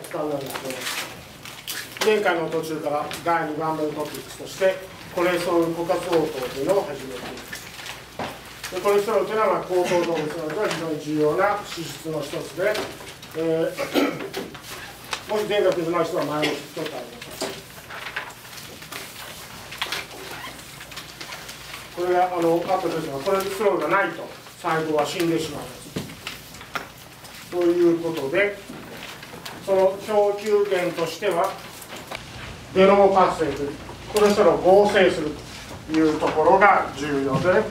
時間なんです。けど前回の途中から第2番目のトピックスとしてコレステロール枯渇応答というのを始めていますでコレステロールというのは高等動物などでは非常に重要な脂質の一つで、えー、もし前学の人は前を聞き取ってあげます。これがあの後ですがコレステロールがないと細胞は死んでしまいます。ということでその供給源としてはゲノム活性というコレステロールを合成するというところが重要で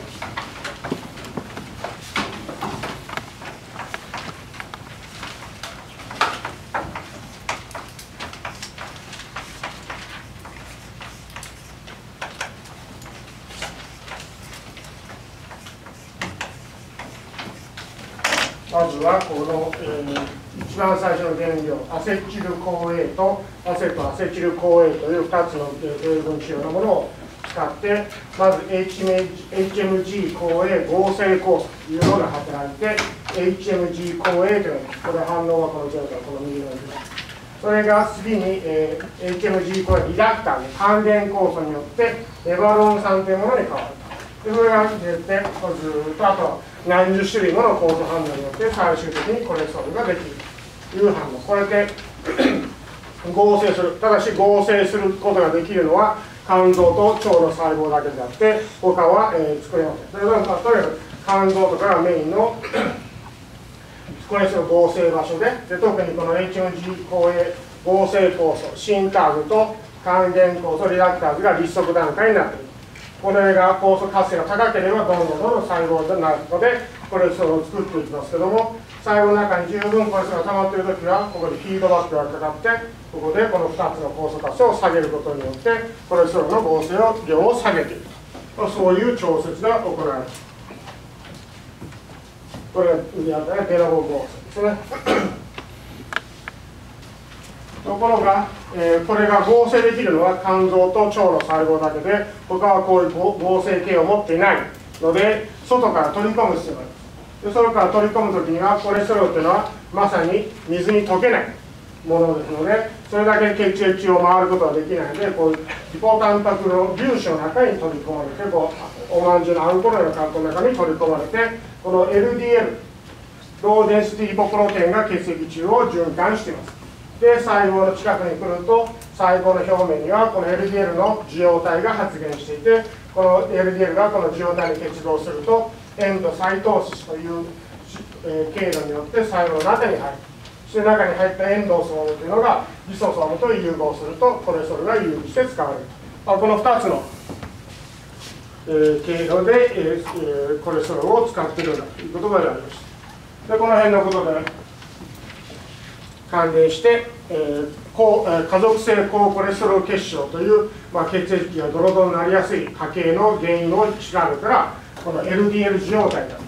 まずはこの、えー、一番最初の原料アセチルコー A アセトアセチルコー A という2つの成分仕様のものを使ってまず HMG コー A 合成酵素というのが働いて HMG コー A というのこれ反応はこの状態この右の図それが次に、えー、HMG コー A リダクターで還元酵素によってレバロン酸というものに変わるでそれが出てずっとあと何十種類もの酵素反応によって最終的にコレステロールができるという反応。これで合成するただし合成することができるのは肝臓と腸の細胞だけであって他は、えー、作れません。それ、とにかく肝臓とかがメインのコレステロール合成場所でで特にこの H4G 抗栄合成酵素シンターグと還元酵素リラクターズが立足段階になっている。これが酵素活性が高ければどんどんどんどん細胞になるのでコレステロールを作っていきますけども細胞の中に十分コレステロールが溜まっている時はここにフィードバックがかかってここでこの2つの酵素活性を下げることによってコレステロールの合成量を下げていくとそういう調節が行われるこれがやたねデラボ合成ですね。ところが、えー、これが合成できるのは肝臓と腸の細胞だけで他はこういう合成系を持っていないので外から取り込む必要がありますで外から取り込む時にはコレステロールというのはまさに水に溶けないものですのでそれだけ血液中を回ることができないのでこういうリポタンパクの粒子の中に取り込まれてこうおまんじゅうのあんこのようなカットの中に取り込まれてこの LDL low density lipoprotein が血液中を循環しています。で細胞の近くに来ると細胞の表面にはこの LDL の受容体が発現していてこの LDL がこの受容体に結合するとエンドサイトーシスという、経路によって細胞の中に入る。そして中に入ったエンドソームというのがリソソームと融合するとコレステロールが有利して使われる。と、まあ、この2つの、えー、経路で、えー、コレステロールを使っているということがありましたでこの辺のことで関連して、えー高えー、家族性高コレステロール結晶という、まあ、血液がドロドロになりやすい家系の原因を調べたらこの LDL 受容体だと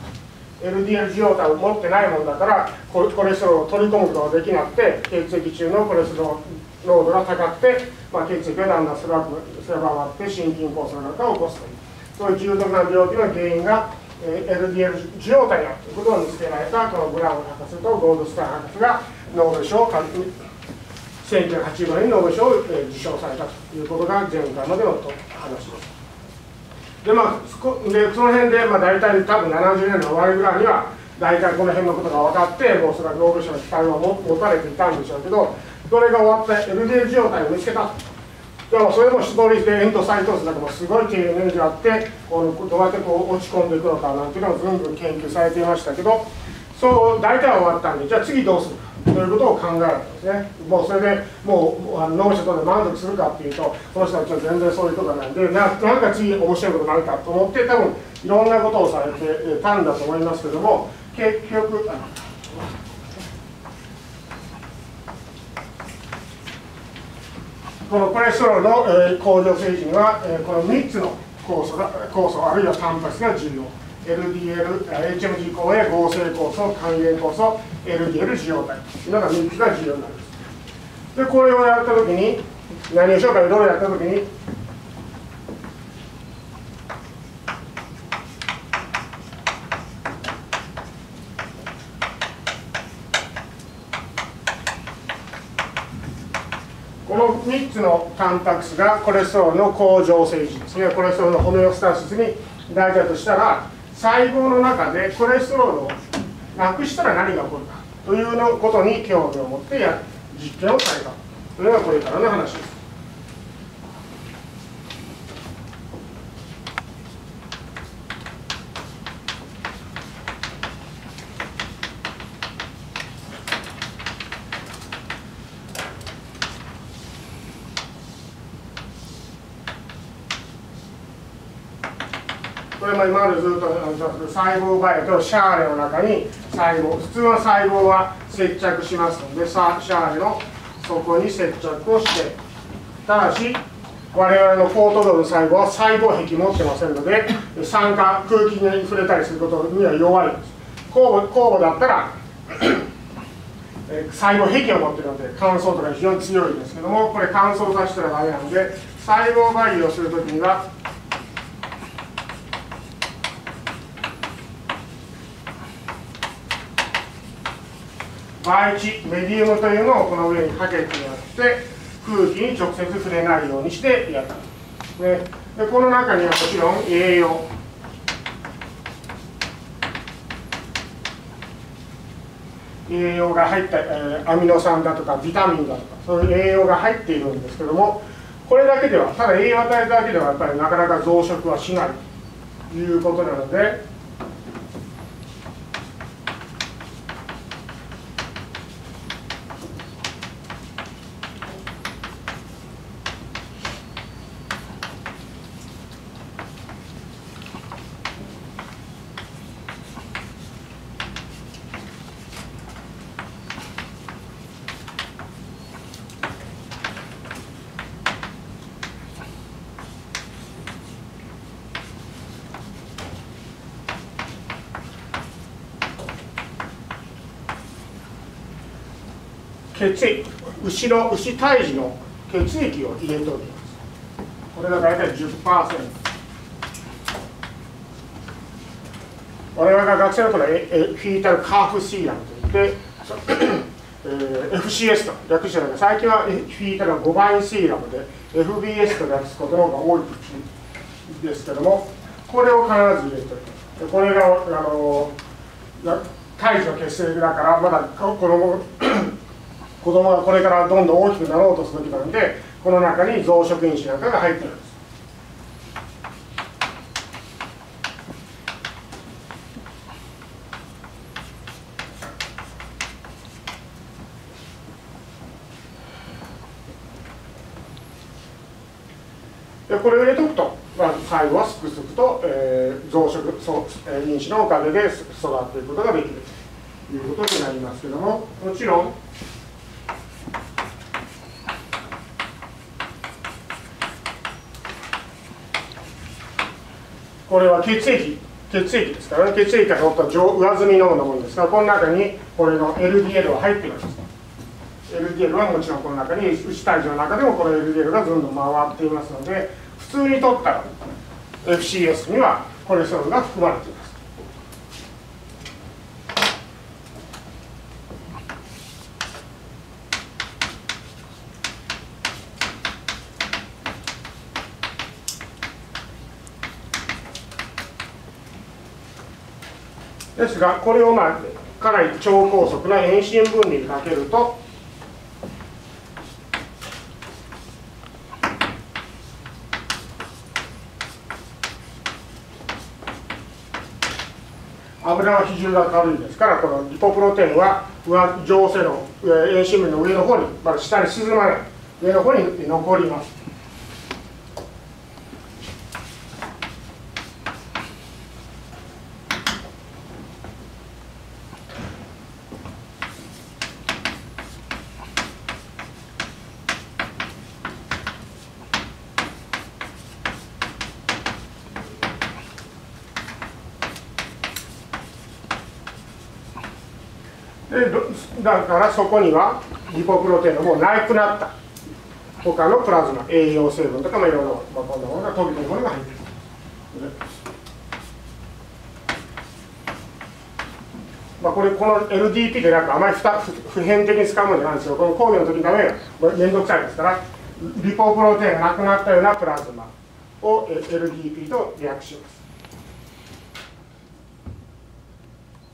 LDL 受容体を持ってないもんだからコレステロールを取り込むことができなくて血液中のコレステロール濃度が高くて、まあ、血液がだんだん狭く狭まって心筋梗塞なんかを起こすというそういう重篤な病気の原因が LDL 受容体だということを見つけられたこのブラウン博士とゴールドスター博士がノーベル賞を1985年にノーベル賞を受賞されたということが前回までの話です。でまあ、でその辺で、まあ、大体多分70年の終わりぐらいには大体この辺のことが分かってもうそれはノーベル賞の期待を持たれていたんでしょうけどそれが終わって LDL 受容体を見つけた。でもそれも一通りでエンドサイトスだけもすごい経営年があってこのどうやってこう落ち込んでいくのかなんていうのをずんずん研究されていましたけどそう大体は終わったんでじゃあ次どうするか。ということを考えるんですね。もうそれでもうあの脳者とで満足するかっていうとこの人たちは全然そういうことなんでななんか次面白いことないかと思って多分いろんなことをされてたんだと思いますけども結局このコレステロールの、えー、向上政治には、えー、この3つの酵素が酵素あるいはタンパク質が重要。LDL、HMG 抗 A 合成酵素、還元酵素、LDL 受容体というのが3つが重要になります。で、これをやったときに、何をしようかいろいろやったときに、この3つのタンパク質がコレステロールの向上性値ですねコレステロールのホメオスタシスに大事だとしたら細胞の中でコレステロールをなくしたら何が起こるかというのことに興味を持ってや実験をされた。というのがこれからの話です。今までずっと細胞バイとシャーレの中に細胞普通は細胞は接着しますのでシャーレの底に接着をしてただし我々のコートドの細胞は細胞壁持ってませんので酸化空気に触れたりすることには弱いです酵母酵母だったら細胞壁を持ってるので乾燥とか非常に強いんですけどもこれ乾燥させたらダメなので細胞培養するときには培地メディウムというのをこの上にかけてやって空気に直接触れないようにしてやった。ででこの中にはもちろん栄養。栄養が入った、えー、アミノ酸だとかビタミンだとかそういう栄養が入っているんですけどもこれだけではただ栄養を与えただけではやっぱりなかなか増殖はしないということなので血液牛の牛胎児の血液を入れております。これが大体10%我々が学生の頃はフィータルカーフシーラムといって、えー、FCS と略してるんで最近はフィータル5倍シーラムで FBS と略すことの方が多いですけどもこれを必ず入れております。これがあの胎児の血清だからまだ子供子供がこれからどんどん大きくなろうとする時なんでこの中に増殖因子なんかが入ってるんです。でこれを入れとくと、まあ、最後はすくすくと、えー、増殖そ、えー、因子のおかげで育っていくことができるということになりますけどももちろんこれは血液血液ですからね。血液から取った上積みのようなものですからこの中にこれの LDL は入っています。LDL はもちろんこの中に牛体重の中でもこの LDL がどんどん回っていますので普通に取ったら FCS にはコレステロールが含まれています。ですがこれをまあかなり超高速な遠心分離にかけると油は比重が軽いですからこのリポプロテインは上上背の遠心分の上の方にまだ下に沈まない上の方に残りますでだからそこにはリポプロテインがもうなくなった。他のプラズマ栄養成分とかもいろんな、まあ、こんなものが飛び込むものが入ってる。まあ、これこの LDP でなんかあまり普遍的に使うものじゃないんですよ。この工業の時のためが面倒くさいですからリポプロテインがなくなったようなプラズマを LDP と略します。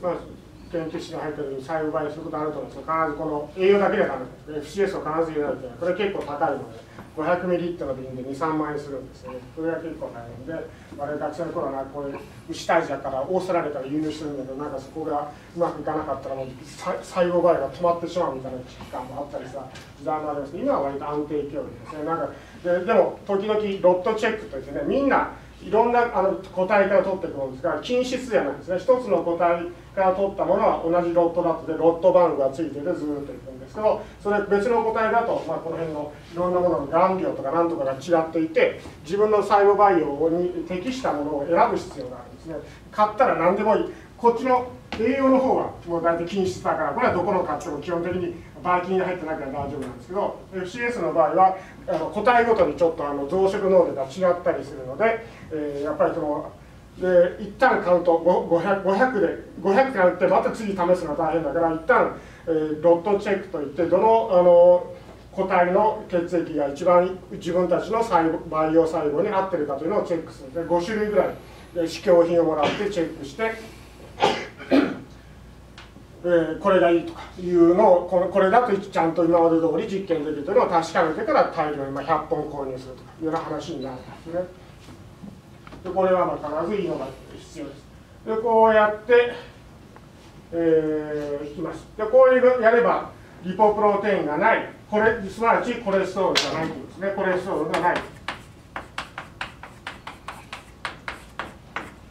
まあ、研究室に入った時に細胞倍することあると思うんですが必ずこの栄養だけではダメです FCS を必ず入れないといけないこれ結構高いので500ミリリットルの瓶で23万円するんですよねそれが結構大変で我々学生の頃はこういう牛退治だからオーストラリアから輸入するんだけどなんかそこがうまくいかなかったらもう細胞倍が止まってしまうみたいな期間もあったりさ時代もあります今は割と安定教育ですね。なんかででも時々ロットチェックといってねみんないろんなあの個体から取ってくものですから均質じゃないですね一つの個体から取ったものは同じロットだとでロット番号がついててずっといくんですけどそれ別の個体だと、まあ、この辺のいろんなものの顔料とかなんとかが違っていて自分の細胞培養に適したものを選ぶ必要があるんですね。買ったら何でもいい。こっちの栄養の方はもう大体均質だからこれはどこの買っても基本的にバーキンに入ってなきゃ大丈夫なんですけど FCS の場合はあの個体ごとにちょっとあの増殖能力が違ったりするので、えー、やっぱりそので一旦買うと 500, 500で500ってなってまた次試すのは大変だから一旦、えー、ロットチェックといってどのあの個体の血液が一番自分たちの細胞培養細胞に合ってるかというのをチェックするで5種類ぐらい試供品をもらってチェックしてえー、これがいいとかいうのをこれこれだとちゃんと今まで通り実験できるというのを確かめてから大量に100本購入するとかいうような話になるんですね。でこれはまあ必ずいいのが必要です。でこうやって、えー、いきます。でこういうやればリポプロテインがないこれすなわちコレステロールがないというですねコレステロールがない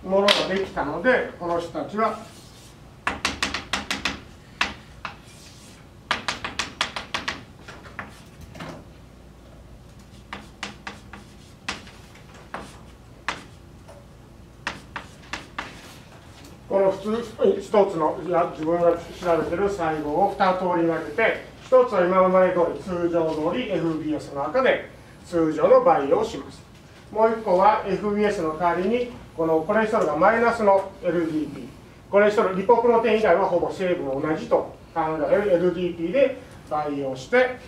ものができたのでこの人たちはこの普通一つの自分が調べてる細胞を2通り分けて一つは今まで通り通常通り FBS の中で通常の培養をしますもう一個は FBS の代わりにこのコレステロールがマイナスの LDP コレステロールリポプロテイン以外はほぼ成分同じと考える LDP で培養して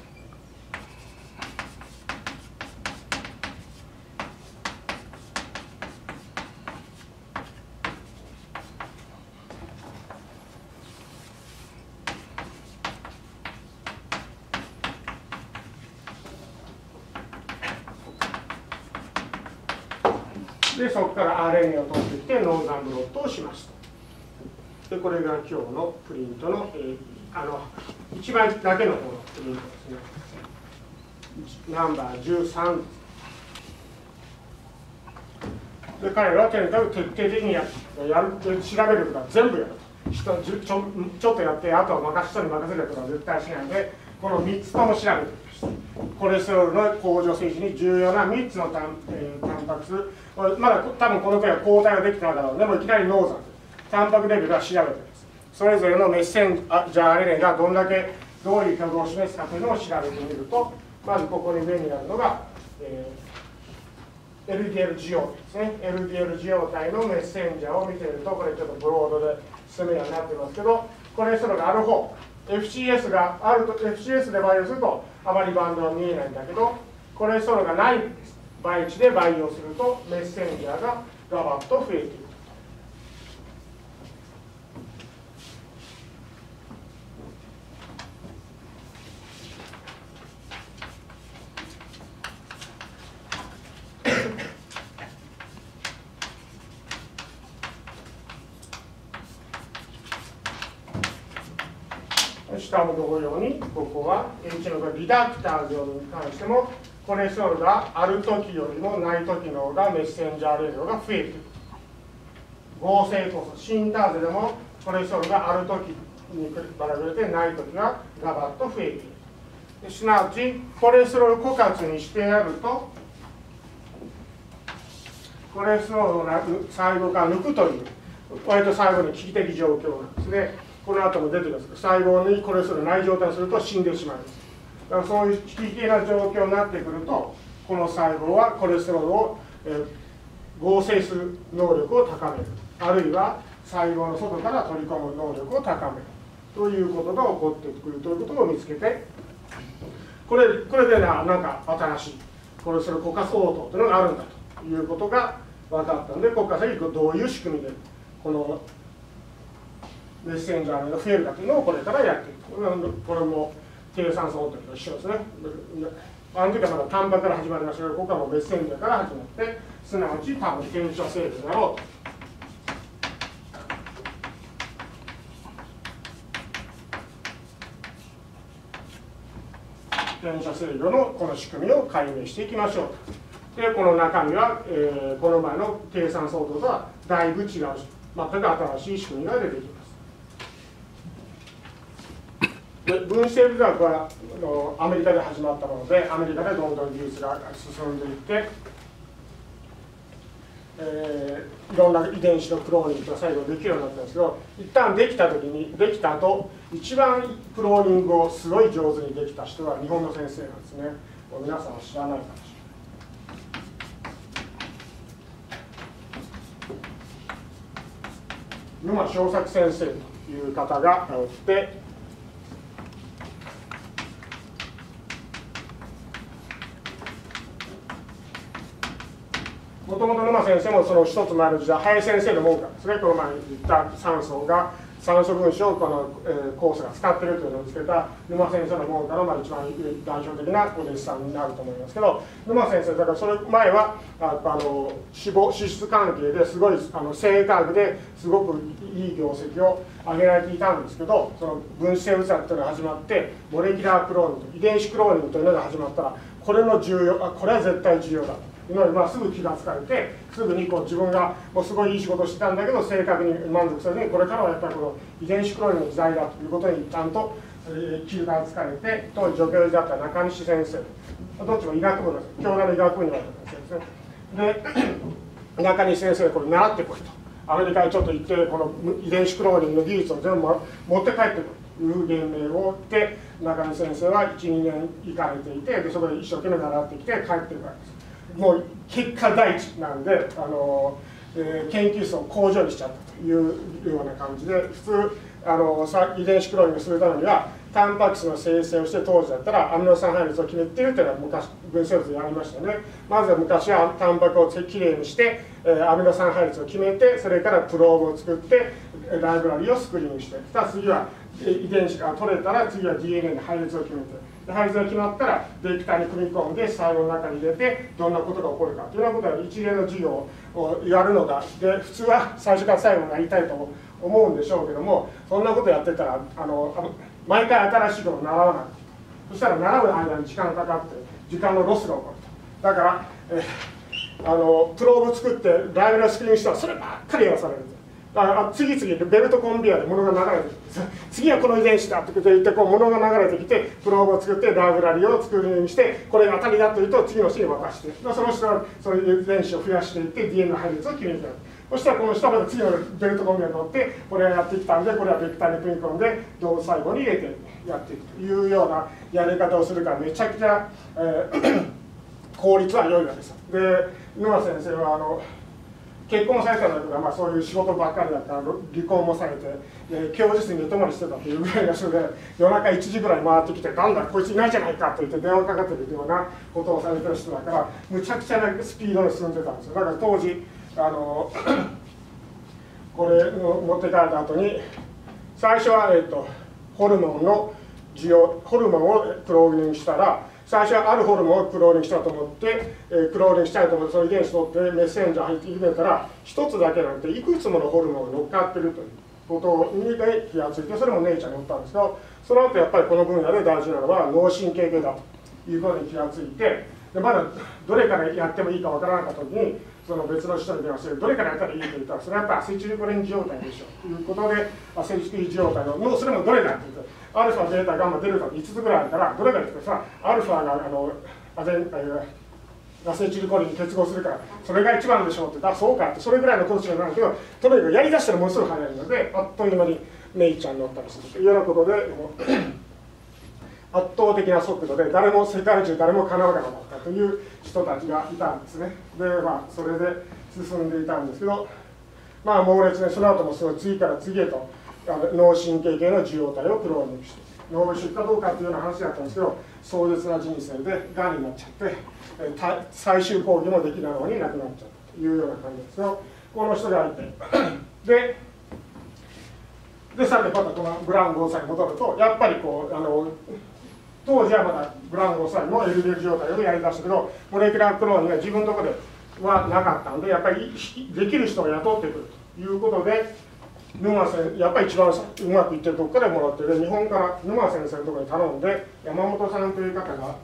でそこから RNA を取ってきてノーザンブロットをしますとでこれが今日のプリントの、えー、あの一番だけの方のプリントですね。ナンバー13で彼らはとにかく徹底的にややる調べることは全部やる。と人ちょちょっとやってあとは任人に任せることは絶対しないのでこの3つとも調べて。コレステロールの向上性質に重要な3つのタン,、えー、タンパク質。まだ多分このくらい抗体ができてないだろうでもいきなりノーザンタンパクレベルは調べてます。それぞれのメッセンジャー RNA がどんだけどういう挙動を示すかというのを調べてみるとまずここに目になるのが、えー、LDL 受容体ですね。LDL 受容体のメッセンジャーを見てみるとこれちょっとブロードで進めようになってますけどコレステロールがある方 FCS があると FCS で培養するとあまりバンドは見えないんだけどコレステロールがない培地で培養するとメッセンジャーがガバッと増えていく下も同様にここは H のリダクターズに関してもコレステロールがある時よりもない時の方がメッセンジャーレ量が増えている合成こそシンターゼでもコレステロールがある時にバラ比べてない時がガバッと増えている。すなわちコレステロール枯渇にしてやるとコレステロールを細胞から抜くという割と細胞に危機的状況なんですね。この後も出てきます。細胞にコレステロールない状態にすると死んでしまいます。だからそういう危機的な状況になってくるとこの細胞はコレステロールを、え、合成する能力を高める。あるいは細胞の外から取り込む能力を高める。ということが起こってくるということを見つけてこれこれでななんか新しいこれそれ国家相当というのがあるんだということが分かったので国家先どういう仕組みでこのメッセンジャーが増えるかというのをこれからやっていくこれも計算相当と一緒ですねあの時はまだ単板から始まりましたけどここはもうメッセンジャーから始まってすなわち多分転写制御だろうと転写制御のこの仕組みを解明していきましょうでこの中身は、えー、この前の計算相当とはだいぶ違う全く新しい仕組みが出てきますで分子生物学はアメリカで始まったものでアメリカでどんどん技術が進んでいってえー、いろんな遺伝子のクローニングが最後できるようになったんですけど一旦できた時にできた後一番クローニングをすごい上手にできた人は日本の先生なんですね。皆さんは知らないかもしれない。沼正作先生という方がおってともと沼先生もその一つ前の時代林先生の門下ですねこの前言った酸素が酸素分子をこの、えー、コースが使ってるというのを見つけた沼先生の門下の、まあ、一番代表的なお弟子さんになると思いますけど沼先生だからそれ前はああの脂肪脂質関係ですごいあの生化学ですごくいい業績を上げられていたんですけどその分子生物学というのが始まってモレキュラークローニング遺伝子クローニングというのが始まったらこれの重要あこれは絶対重要だと。のに、まあ、すぐ気が付かれてすぐにこう自分がもうすごいいい仕事をしてたんだけど正確に満足せずにこれからはやっぱりこの遺伝子クローンの時代だということにちゃんと、えー、気が付かれて当時助教授だった中西先生どっちも医学部です京大の医学部に言われた先生。ですねで中西先生これ習ってこいと。アメリカにちょっと行ってこの遺伝子クローニングの技術を全部持って帰ってこいという言命を追って中西先生は12年行かれていてでそこで一生懸命習ってきて帰ってくるわけです。もう結果第一なんであの、えー、研究室を工場にしちゃったというような感じで普通あの遺伝子クローニングするためにはタンパク質の生成をして当時だったらアミノ酸配列を決めているというのは昔分子でやりましたね。まずは昔はタンパクをきれいにして、えー、アミノ酸配列を決めてそれからプローブを作ってライブラリをスクリーンして次は遺伝子が取れたら次は DNA の配列を決めて。配列が決まったらデータに組み込んで細胞の中に入れてどんなことが起こるかというようなことは一連の授業をやるのがで普通は最初から最後にやりたいと思うんでしょうけどもそんなことやってたらあの毎回新しいことを習わないそしたら習う間に時間がかかって時間のロスが起こるとだから、えあのプローブ作ってライブラスクリーンしたらそればっかりやらされるあ次々ベルトコンベヤーで物が流れてきて次はこの遺伝子だって言ってこう物が流れてきてプローブを作ってライブラリを作るようにしてこれが当たりだというと次の人に渡してその人はそういう遺伝子を増やしていって DNA の配列を決めてやる。そしたらこの人はまた次のベルトコンベヤーに乗ってこれをやってきたんでこれはベクターに組み込んで動物細胞に入れてやっていくというようなやり方をするからめちゃくちゃ、えー、効率は良いわけですで沼先生はあの結婚されたんだけど、まあ、そういう仕事ばっかりだったら離婚もされて、えー、教授室に寝泊まりしてたというぐらいの人で夜中1時ぐらい回ってきて「なんだんこいついないじゃないか」と言って電話かかってくるようなことをされてる人だからむちゃくちゃなスピードで進んでたんですよ。だから当時あのこれ持って帰った後に最初は、えーと、ホルモンの需要ホルモンをプログラミングしたら最初はあるホルモンをクローリングしたと思って、えー、クローリングしたいと思ってその遺伝子取ってメッセンジャー入って入れたら一つだけなんていくつものホルモンが乗っかってるということにで気がついてそれも姉ちゃんに乗ったんですけどその後やっぱりこの分野で大事なのは脳神経系だということに気がついてでまだどれからやってもいいかわからなかった時にその別の人に電話してどれからやったらいいと言ったらそれはやっぱアセチルコリン状態でしょということでアセチル状態のもうそれもどれだって言うとアルファ、ベータ、ガンマ、デルタ5つぐらいあるから、どれかってさ、アルファがあのアゼンアセチルコリンに結合するから、それが一番でしょうって、あ、そうかって、それぐらいのことしかないけど、とにかくやりだしたらものすごい早いので、あっという間にメイちゃんに乗ったりするというようなことで、圧倒的な速度で、誰も、世界中誰もかなわなかったという人たちがいたんですね。で、まあ、それで進んでいたんですけど、まあ猛烈ねその後もその次から次へとあの脳神経系の受容体をクローニングして脳腫瘍かどうかっていうような話だったんですけど壮絶な人生でがんになっちゃって最終講義もできないのに亡くなっちゃったというような感じですよ。この人がい。て ででさてまたこのブラウン5歳に戻るとやっぱりこうあの当時はまだブラウン5歳も LDL 状態をやりだしたけどモレキュラークローンが自分のところではなかったんでやっぱりできる人を雇ってくるということで沼先やっぱり一番うまくいってるとこからもらってる。日本から沼先生のところに頼んで山本さんという方が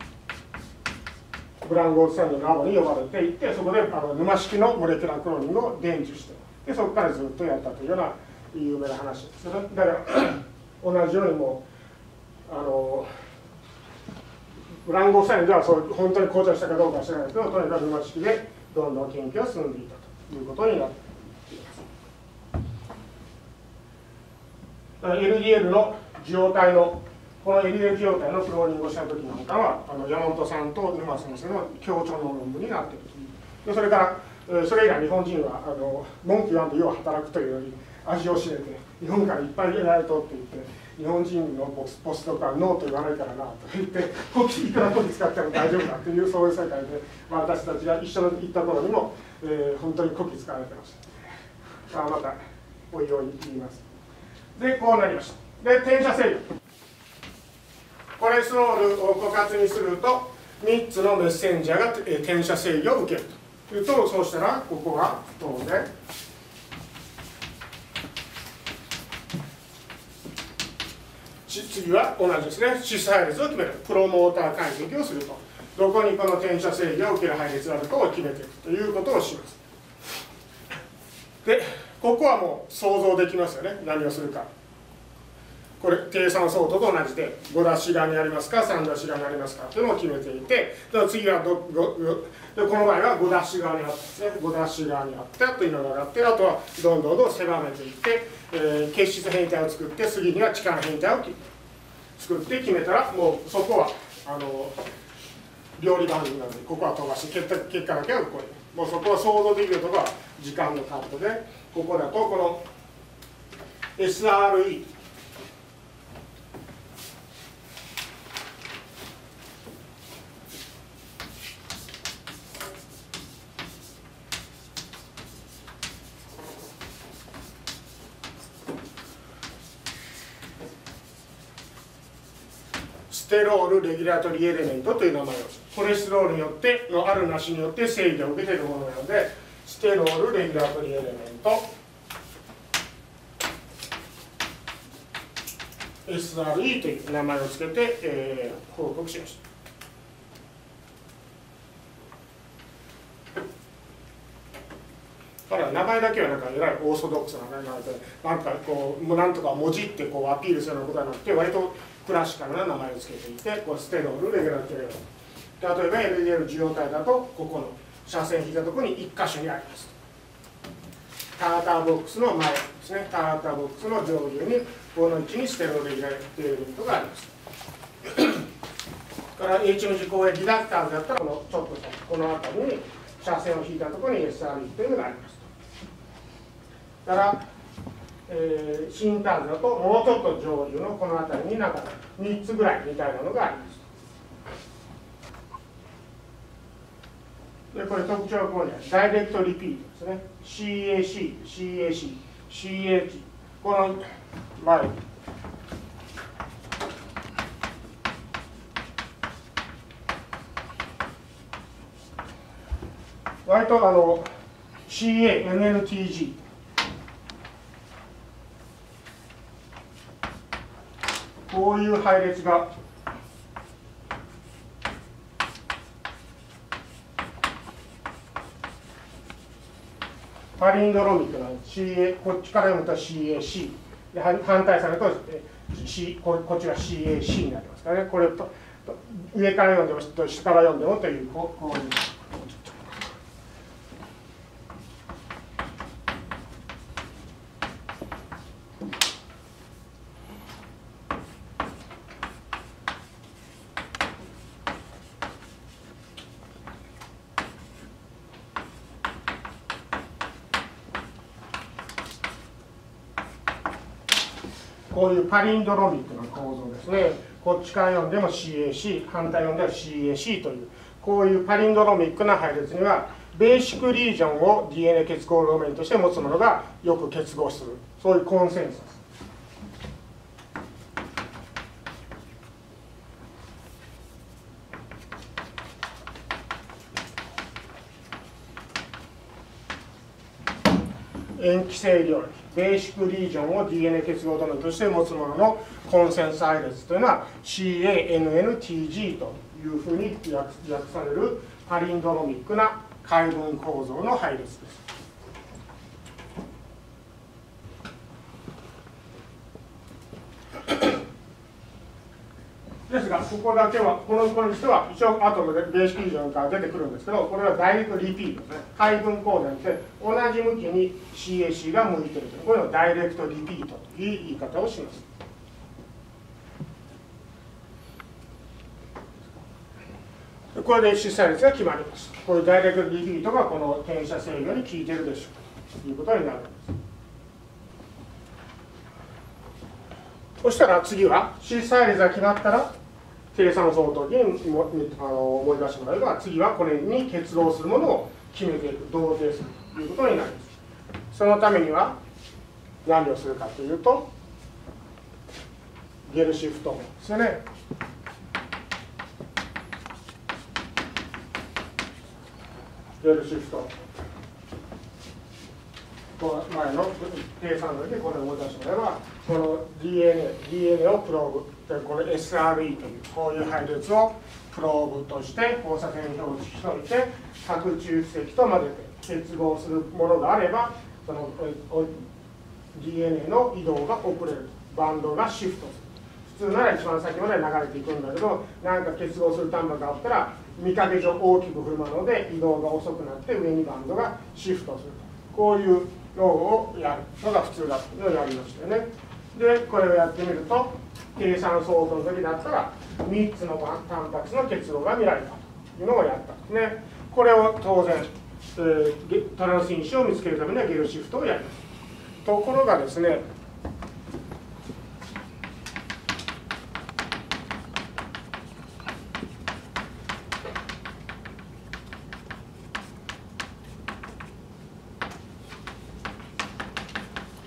ブランゴーズサインのラボに呼ばれていってそこであの沼式のモレキュラークローニングを伝授してでそこからずっとやったというような有名な話ですだから同じようにもあのブランゴーサインではそう本当に紅茶したかどうかは知らないけどとにかく沼式でどんどん研究が進んでいたということになってい LDL の受容体のこの LDL 受容体のクローニングをした時なんかはあの山本さんと沼先生の共著の論文になっているという。でそれからそれ以来日本人はあの文句言わんとよう働くというより味を知れて日本からいっぱい入れられとって言って日本人のポスポスとかノーと言わないからなと言ってこっちいくらこっち使っても大丈夫だっていうそういう世界で、まあ、私たちが一緒に行った頃にも、えー、本当にこき使われてましたさあまたおいおい言います。でこうなりました。で転写制御。コレステロールを枯渇にすると3つのメッセンジャーが転写制御を受けると。いうとそうしたらここが当然次は同じですね。シス配列を決める。プロモーター解析をすると。どこにこの転写制御を受ける配列があるかを決めていくということをします。でここはもう想像できますよね。何をするか。これ計算相当と同じで5ダッシュ側にありますか3ダッシュ側にありますかというのを決めていて次はどどこの場合は5ダッシュ側にあってですね5ダッシュ側にあってというのがあってあとはどんどんどん狭めていって、えー、結質変異体を作って次には力変異体を作って決めたらもうそこはあの料理番組なのでここは飛ばして結果だけはこれもうそこは想像できるところは時間のカットでここだとこの SRE ステロールレギュラトリーエレメントという名前を。コレステロールによってのあるなしによって制御を受けているものなのでステロールレギュラートリーエレメント SRE という名前を付けて、えー、報告しました。ただ名前だけはなんかえらいオーソドックスな名前なのでなんかこうなんとか文字ってこうアピールするようなことはなくて割とクラシカルな名前を付けていてこうステロールレギュラーテレー例えば LDL 受容体だとここの。斜線引いたところに1箇所にあります。ターターボックスの前ですね。ターターボックスの上流に5の1にステロールレギュラーテレメントがあります。から H の字工へリダクターズだったらこのちょっとこの辺りに斜線を引いたところに SRE というのがあります。だからえー、シンターズだともうちょっと上流のこの辺りになんか3つぐらいみたいなのがあります。でこれ特徴はこうにダイレクトリピートですね。CAC、CAC、CH この前。に割とあの CA、NNTG こういう配列がパリンドロミックな CA こっちから読むと CAC で反対されると、C、ここっちが CAC になりますからねこれと上から読んでも下から読んでもというこういう。パリンドロミックな構造ですね。こっちから読んでも CAC 反対読んでも CAC というこういうパリンドロミックな配列にはベーシックリージョンを DNA 結合路面として持つものがよく結合するそういうコンセンサス。塩基性領域ベーシックリージョンを DNA 結合ドメンとして持つもののコンセンサイレスというのは CANNTG というふうに訳されるパリンドロミックな解分構造の配列です。ですが、ここだけは、このこにしては、一応後でベーシック以上から出てくるんですけど、これはダイレクトリピートですね。配分光電で同じ向きに CAC が向いてるという、これをダイレクトリピートという言い方をします。これで出産率が決まります。こういうダイレクトリピートがこの転写制御に効いてるでしょうということになるんです。そしたら次は C サイズが決まったら計算相当にあの思い出してもらえば次はこれに結合するものを決めていく同定す。るということになります。そのためには何をするかというとゲルシフト。ですよねゲルシフト。前の計算のでこれを思い出してもらえばこの DNA, DNA をプローブでこれ SRE というこういう配列をプローブとして放射線表示しておいて核中積と混ぜて結合するものがあればその DNA の移動が遅れるバンドがシフトする普通なら一番先まで流れていくんだけど何か結合する端末があったら見かけ上大きく振る舞うので移動が遅くなって上にバンドがシフトするこういうのをやるのが普通だというのをやりましたよね。でこれをやってみると計算相当の時だったら3つのタンパク質の結合が見られたというのをやったんですね。これを当然、えー、トランス因子を見つけるためにはゲルシフトをやります。ところがですね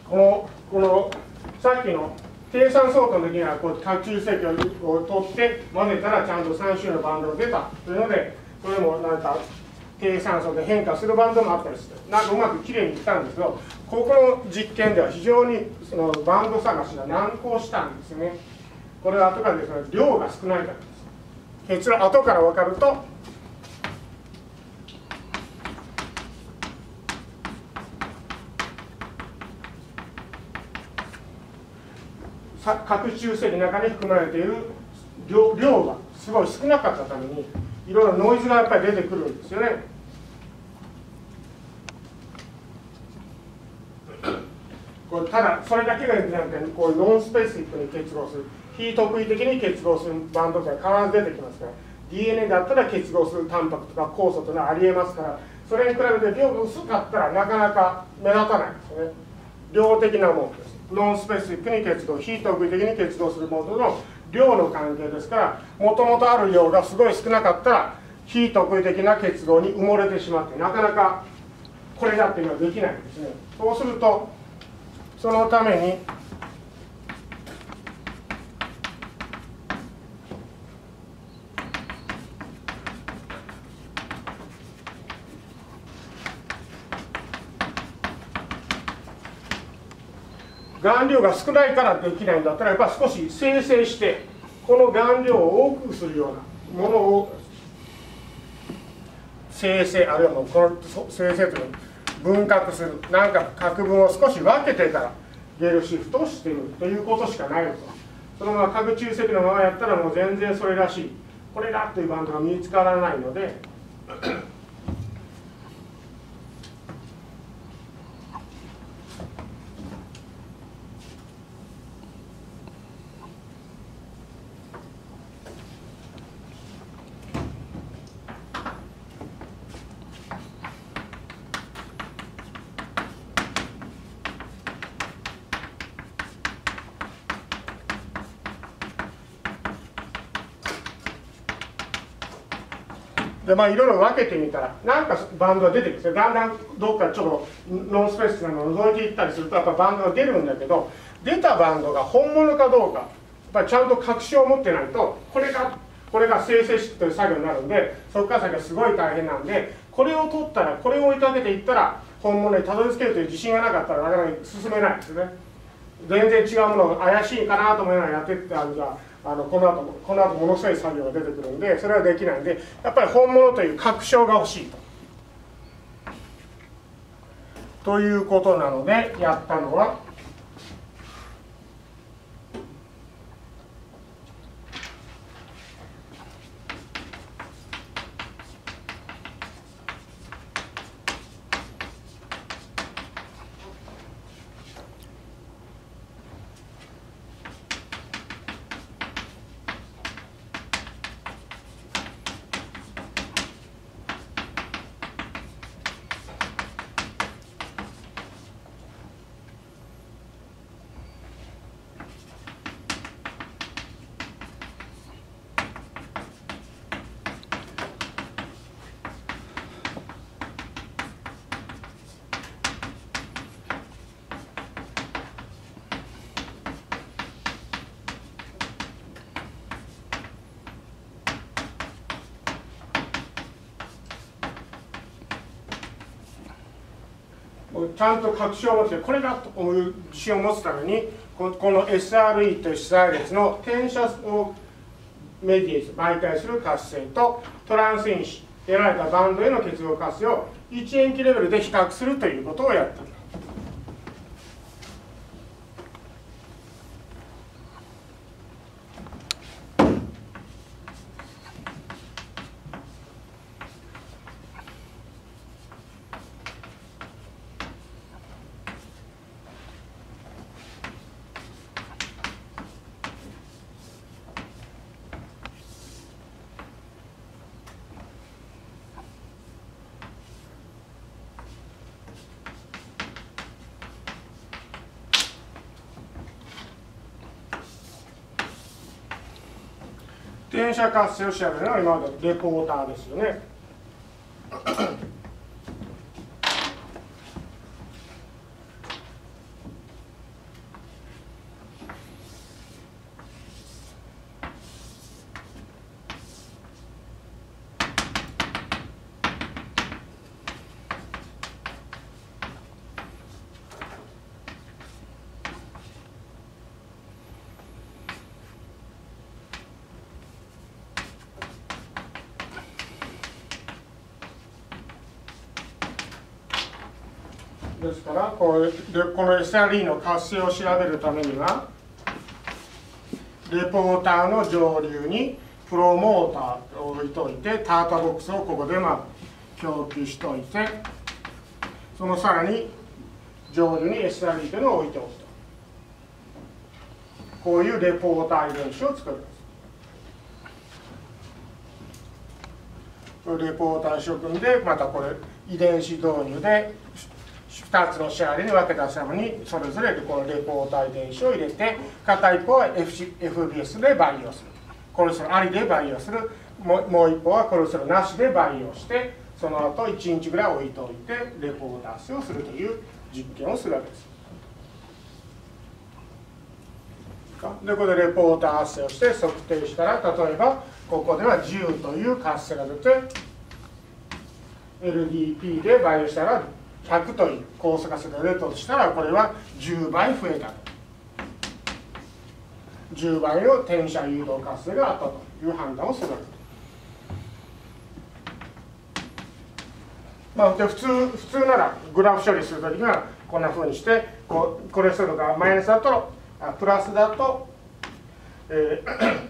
このこのさっきの計算相当の時にはこう中積を取って混ぜたらちゃんと3種のバンドが出たというのでそれもなんか計算素で変化するバンドもあったりしてなんかうまくきれいにいったんですけどここの実験では非常にそのバンド探しが難航したんですね。これは後からですね量が少ないからです。結論後から分かると核中性の中に含まれている量がすごい少なかったためにいろいろノイズがやっぱり出てくるんですよね。これただそれだけがじゃなくてこういうノンスペシフィックに結合する非特異的に結合するバンドが必ず出てきますから DNA だったら結合するタンパクとか酵素というのはありえますからそれに比べて量が薄かったらなかなか目立たないですよね量的なものですノンスペシフィックに結合非特異的に結合するものの量の関係ですからもともとある量がすごい少なかったら非特異的な結合に埋もれてしまってなかなかこれだっていうのはできないんですね。そうするとそのために顔料が少ないからできないんだったらやっぱ少し生成してこの顔料を多くする。ようなものを生成ある。いはもうこの生成という分割する。なんか核分を少し分けてからゲルシフトしてる。ということしかないとそのまま核中積のままやったらもう全然それらしいこれだというバンドが見つからないのでまあいろいろ分けてみたらなんかバンドが出てくる。んですよだんだんどっかちょっとノンスペースなのを覗いていったりするとやっぱバンドが出るんだけど出たバンドが本物かどうかやっぱちゃんと確証を持ってないとこれがこれが生成式という作業になるんでそこから先はすごい大変なんでこれを取ったらこれを追いかけていったら本物にたどり着けるという自信がなかったらなかなか進めないですね。全然違うものが怪しいかなと思いながらやってってあるじゃあのこの後この後ものすごい作業が出てくるんでそれはできないんでやっぱり本物という確証が欲しいと。ということなのでやったのはちゃんと確証を持ってこれだという自信を持つためにこの SRE という主催列の転写をメディエス媒介する活性とトランス因子得られたバンドへの結合活性を1塩基レベルで比較するということをやった転写活性を調べるのは今までレポーターですよね。ですからこうでこの SRE の活性を調べるためにはレポーターの上流にプロモーターを置いといてタータボックスをここでまあ供給しといてそのさらに上流に SRE というのを置いておくと。こういうレポーター遺伝子を作るレポーター諸君でまたこれ遺伝子導入で2つのシェアリに分けたためにそれぞれこのレポーター遺伝子を入れて片一方は FBS で培養する。コレステロールありで培養する。もう一方はコレステロールなしで培養してその後1日ぐらい置いておいてレポーターをするという実験をするわけです。でここでレポーター発生をして測定したら例えばここでは10という活性が出て LDP で培養したら100という高速化数が出たとしたらこれは10倍増えたと10倍の転写誘導活性があったという判断をするわけ。まあ、で普通普通ならグラフ処理するときにはこんなふうにしてこコレステロールがマイナスだとあプラスだと、えー、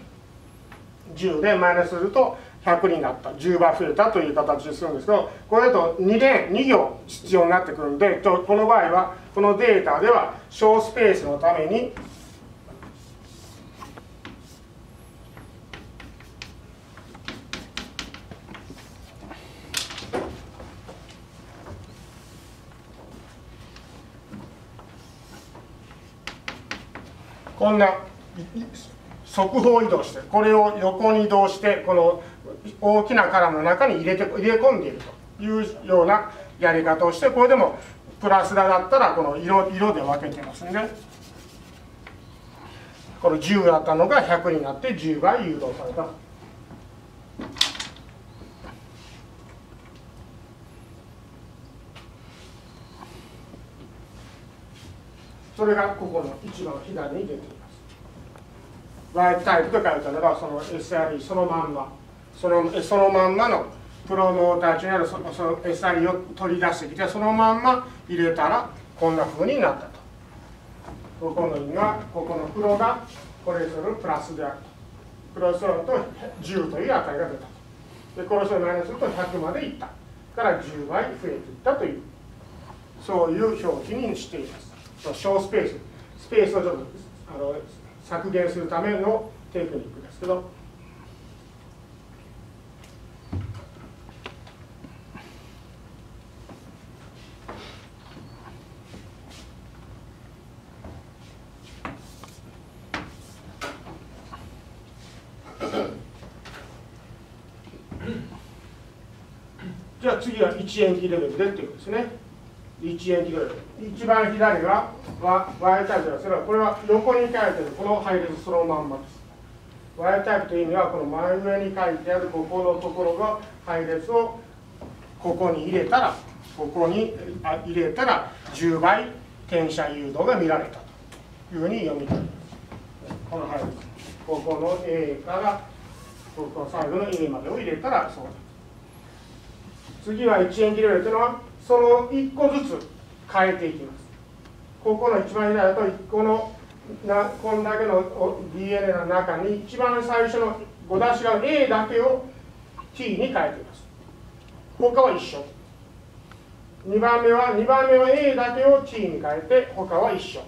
10でマイナスすると100になった。10倍増えたという形にするんですけどこれだと2連2行必要になってくるんでこの場合はこのデータでは小スペースのためにこんな速報移動してこれを横に移動してこの大きなカラムの中に入れて入れ込んでいるというようなやり方をしてこれでもプラスだだったらこの色色で分けてますね。この10だったのが100になって10倍誘導された。それがここの一番左に出ています。ワイトタイプと書いたのがその SRE そのまんま。そのそのまんまのプロモーター中にあるそのその SRE を取り出してきてそのまんま入れたらこんな風になったと。ここの因がここの黒がコレステロールプラスであると。プロステロールと10という値が出たと。でコレステロールマイナスすると100までいったから10倍増えていったというそういう表記にしています。小スペーススペースをちょっとあの削減するためのテクニックですけど1塩基レベルでっていうことですね。1円キロ一番左が Y タイプですがこれは横に書いてあるこの配列そのまんまです。Y タイプという意味はこの前上に書いてあるここのところが配列をここに入れたらここに入れたら10倍転写誘導が見られたというふうに読み取りますこの配列。ここの A からここ最後の A までを入れたらそうです次は1円切れるというのはその1個ずつ変えていきます。ここの一番左だと1個のなこんだけの DNA の中に一番最初の5出しが A だけを T に変えています。他は一緒。2番目は2番目は A だけを T に変えて他は一緒。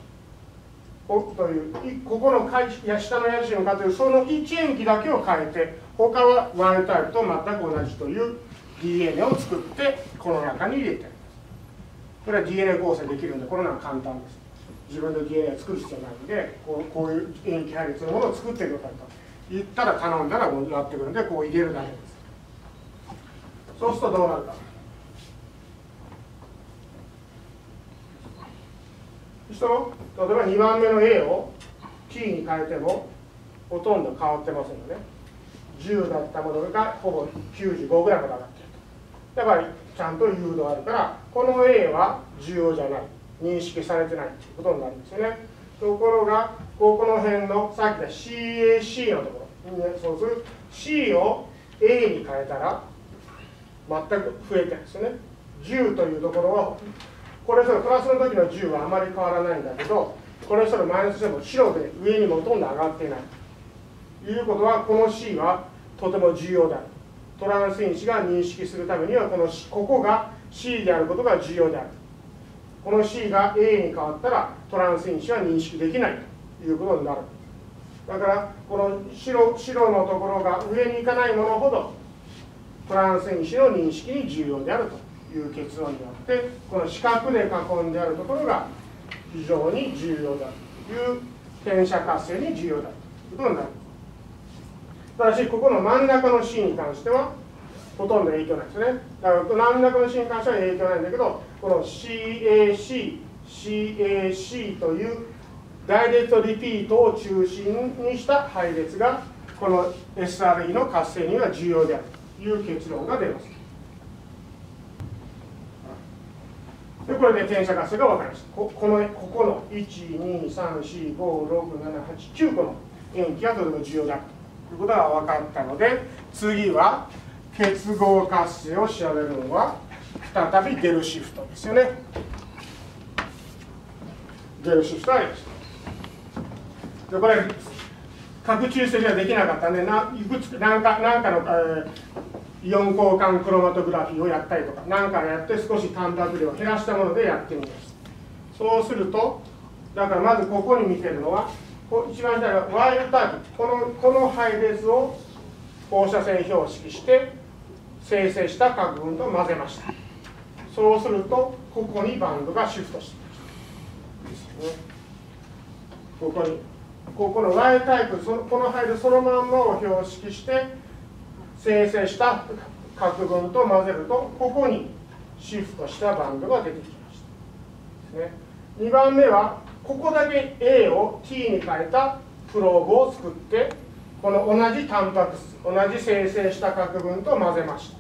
というここの下の矢印の数その1塩基だけを変えて他はワンタイプと全く同じという DNA を作ってこの中に入れてこれは DNA 合成できるんでこれなの簡単です。自分で DNA を作る必要ないのでこうこういう塩基配列のものを作ってくださいと。言ったら頼んだらもうやってくるんでこう入れるだけです。そうするとどうなるか。その例えば2番目の A を T に変えてもほとんど変わってませんよね。10だったものがほぼ 95g 上がっだからちゃんと誘導あるからこの A は重要じゃない。認識されてないということになるんですよね。ところがここの辺のさっき言った CAC のところ。そうする。C を A に変えたら全く増えてるんですよね。10というところはこれそれプラスの時の10はあまり変わらないんだけどこれそれマイナスでも白で上にもほとんど上がっていない。ということはこの C はとても重要である。トランス因子が認識するためにはこのここが C であることが重要であるこの C が A に変わったらトランス因子は認識できないということになる。だからこの白白のところが上に行かないものほどトランス因子の認識に重要であるという結論になってこの四角で囲んであるところが非常に重要だという転写活性に重要だということになる。ただしここの真ん中の C に関してはほとんど影響ないですね。だから真ん中の C に関しては影響ないんだけどこの CAC CAC というダイレクトリピートを中心にした配列がこの SRE の活性には重要であるという結論が出ます。でこれで転写活性が分かりました。ここのここの123456789個の塩基がとても重要であると。いうことが分かったので次は結合活性を調べるのは再びデルシフトですよね。デルシフトありました。でこれ核中性ができなかったんでないくつ何か何かの、えー、イオン交換クロマトグラフィーをやったりとか何かやって少しタンパク量を減らしたものでやってみます。そうするとだからまずここに見てるのは一番左はワイルタイプこのこの配列を放射線標識して生成した核分と混ぜました。そうするとここにバンドがシフトしてきました、ね、ここにここの Y タイプそのこの配列そのまんまを標識して生成した核分と混ぜるとここにシフトしたバンドが出てきました。です、ね、2番目はここだけ A を T に変えたプローブを作ってこの同じタンパク質同じ生成した核分と混ぜました。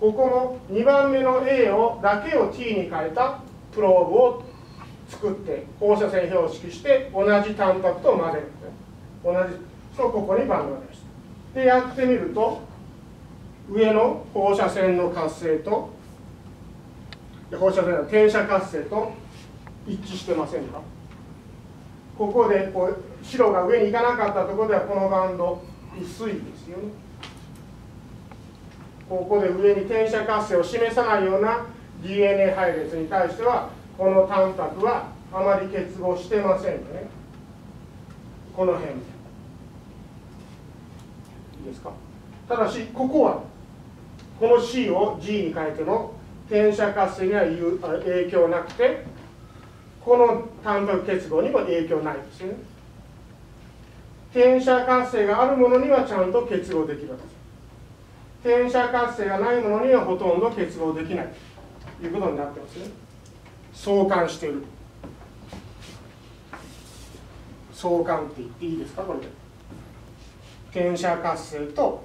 ここも2番目の A をだけを T に変えたプローブを作って放射線標識して同じタンパクと混ぜる同じそうここにバンドが出ました。でやってみると上の放射線の活性と放射線の転写活性と一致してませんか？ここでこう白が上に行かなかったところではこのバンド薄いですよね。ここで上に転写活性を示さないような DNA 配列に対してはこのタンパクはあまり結合してませんね。この辺いいですか？ただしここはこの C を G に変えても転写活性には影響なくてこのタンパク結合にも影響ないんですね。転写活性があるものにはちゃんと結合できるわけです。転写活性がないものにはほとんど結合できないということになってますね。相関している。相関って言っていいですかこれで。転写活性と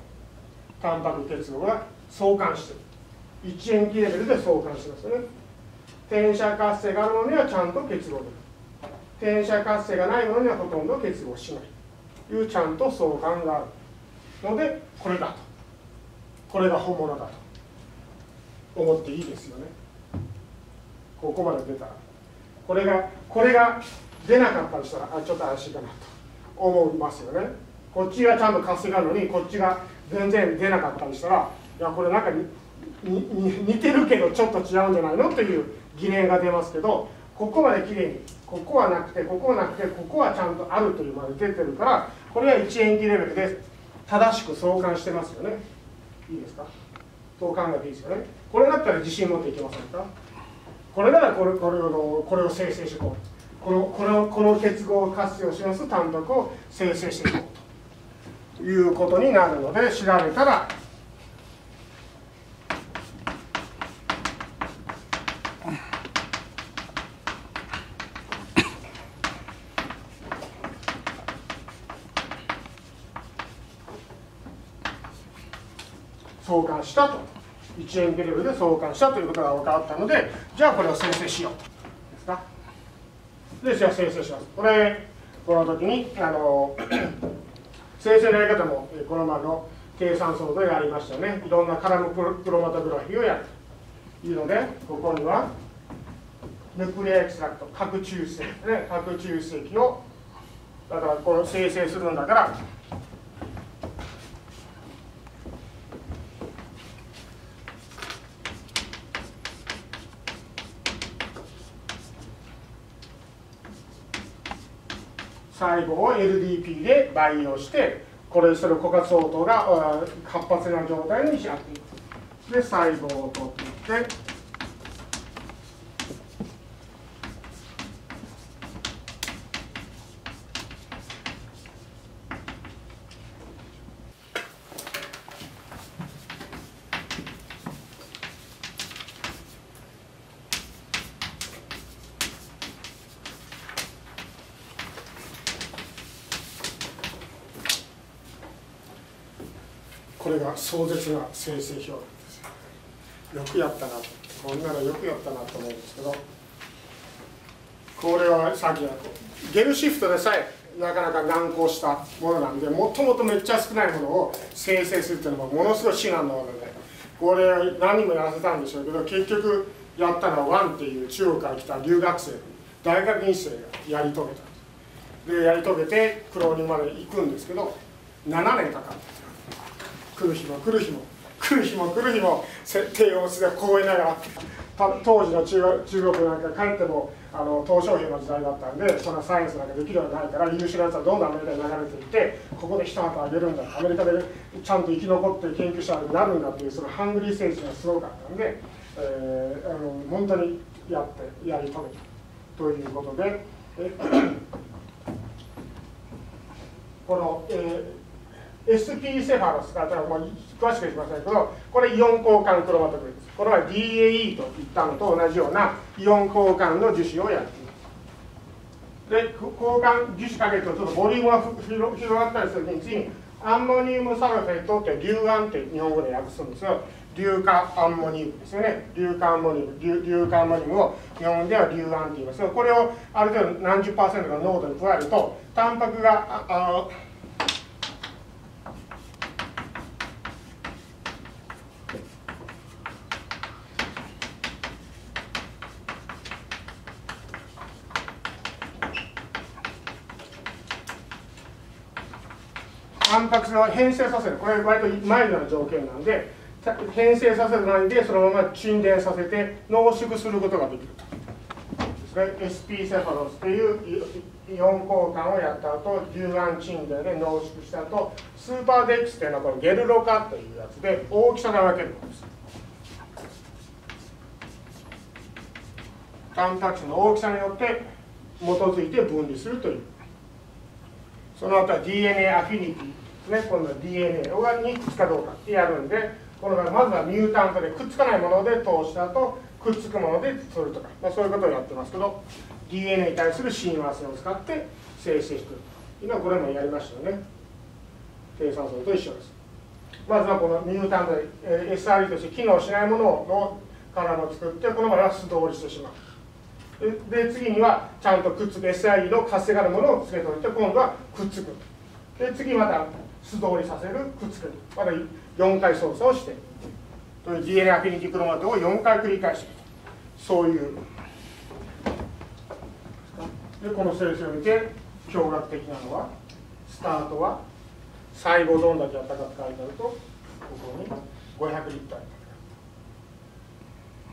タンパク結合が相関してる。1塩基レベルで相関しますよね。転写活性があるものにはちゃんと結合できる。転写活性がないものにはほとんど結合しない。というちゃんと相関があるのでこれだと。これが本物だと思っていいですよね。ここまで出たら。これがこれが出なかったとしたらあちょっと安心かなと思いますよね。こっちがちゃんと活性があるのにこっちが全然出なかったりしたらいやこれなんか似てるけどちょっと違うんじゃないの？という疑念が出ますけどここまできれいにここはなくてここはなくてここはちゃんとあるというまで出てるからこれは1塩基レベルで正しく相関してますよね。いいですか？そう考えていいですよね？これだったら自信持っていけませんか？これならこれこれをこれを生成していこう。このこのこの結合活性を示す。タンパクを生成していこう。ということになるので調べたら相関したと。1円レベルで相関したということが分かったのでじゃあこれを生成しようですか？でじゃあ生成します。これこの時にあの 生成のやり方もこの前の計算ソードでやりましたよね。いろんなカラムクロマトグラフィーをやる。というのでここにはヌクレアエクストラクト核中性。ね核中性器をだからこれを生成するんだから細胞を LDP で培養してコレステロール枯渇応答が活発な状態にしやっていく。で細胞を取っていってこれが壮絶な生成表よくやったなこんなのよくやったなと思うんですけどこれはさっきはゲルシフトでさえなかなか難航したものなんでもともとめっちゃ少ないものを生成するっていうのはものすごい至難のものでこれ何人もやらせたんでしょうけど結局やったのはワンっていう中国から来た留学生大学院生がやり遂げた。でやり遂げて黒鬼まで行くんですけど7年かかった。来る日も来る日も来る日も来る日も低温室で凍えながら当時の中中国なんか帰ってもあの鄧小平の時代だったんでそんなサイエンスなんかできるようにないから優秀なやつはどんどんアメリカに流れていってここで一旗あげるんだアメリカでちゃんと生き残って研究者になるんだっていうそのハングリー精神がすごかったんで、えー、あの本当にやってやり遂げたということで。この、えー SP セファロスか、まあ、詳しく言いませんけど、これイオン交換クロマトグラフです。これは DAE といったのと同じようなイオン交換の樹脂をやっています。で、交換樹脂かけるとちょっとボリュームが広がったりするに次にアンモニウムサルフェットって硫酸って日本語で訳すんですよ。硫化アンモニウムですよね。硫化アンモニウム、硫化アンモニウムを日本では硫酸って言いますこれをある程度何十パーセントの濃度に加えると、タンパクが、ああの、タンパク質を変性させる。これ割とマイルドな条件なんで変性させるないでそのまま沈殿させて濃縮することができるですね。SP セファロスというイオン交換をやった後牛眼沈殿で濃縮した後スーパーデックスというのはこのゲルロカというやつで大きさが分けるんです。タンパク質の大きさによって基づいて分離するという。その後は DNA アフィニティ。ね。今度は DNA にくっつかどうかってやるんでこの場合まずはミュータントでくっつかないもので通した後くっつくもので取るとか、まあ、そういうことをやってますけど DNA に対する親和性を使って生成していく。今これもやりましたよね。低酸素と一緒です。まずはこのミュータントで、え SRE として機能しないもののからを作ってこの場合は素通りしてしまう。で次にはちゃんとくっつく。SIE の活性があるものをつけておいて今度はくっつく。で次また素通りさせるくっつけるまた4回操作をして。という DNA アフィニティクロマトを4回繰り返してそういう。でこの生成を見て驚愕的なのはスタートは細胞どんだけやったかって書いてあるとここに500リッター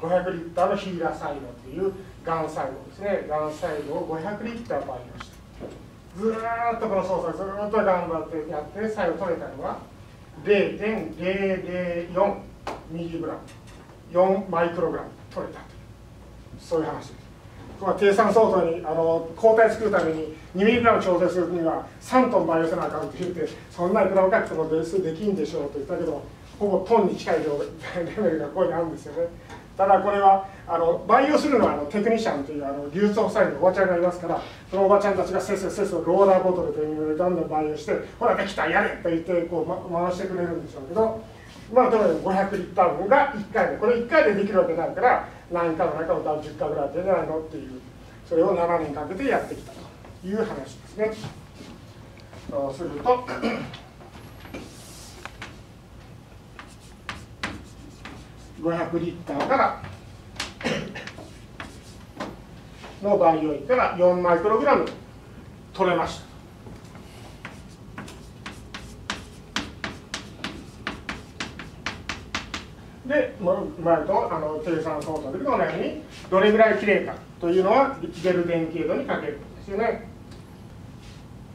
500リッターのヒーラー細胞っていうがん細胞ですね。がん細胞を500リッター培養してずっとこの操作ずっと頑張ってやって最後取れたのは0.004ミリグラム。4マイクログラム取れたとそういう話です。まあ、低酸相当にあの抗体作るために2ミリグラム調整するには3トン培養せなあかんって言ってそんないくらかくてもベースできんでしょうと言ったけどほぼトンに近いレベルがここにあるんですよね。ただこれはあの培養するのはあのテクニシャンというあの流通サイのおばちゃんがいますからそのおばちゃんたちがせっせっせっせローラーボトルというのでどんどん培養して「ほらできたやれ!」と言ってこう、ま、回してくれるんでしょうけどまあとにかく500リッター分が1回でこれ1回でできるわけないから何回も何回も多分10回ぐらいやってんじゃないのっていうそれを7年かけてやってきたという話ですね。そうすると 500リッターからの培養液から4マイクログラム取れました。で、前とあの計算操作で同じようにどれぐらいきれいかというのはゲル電経度にかけるんですよね。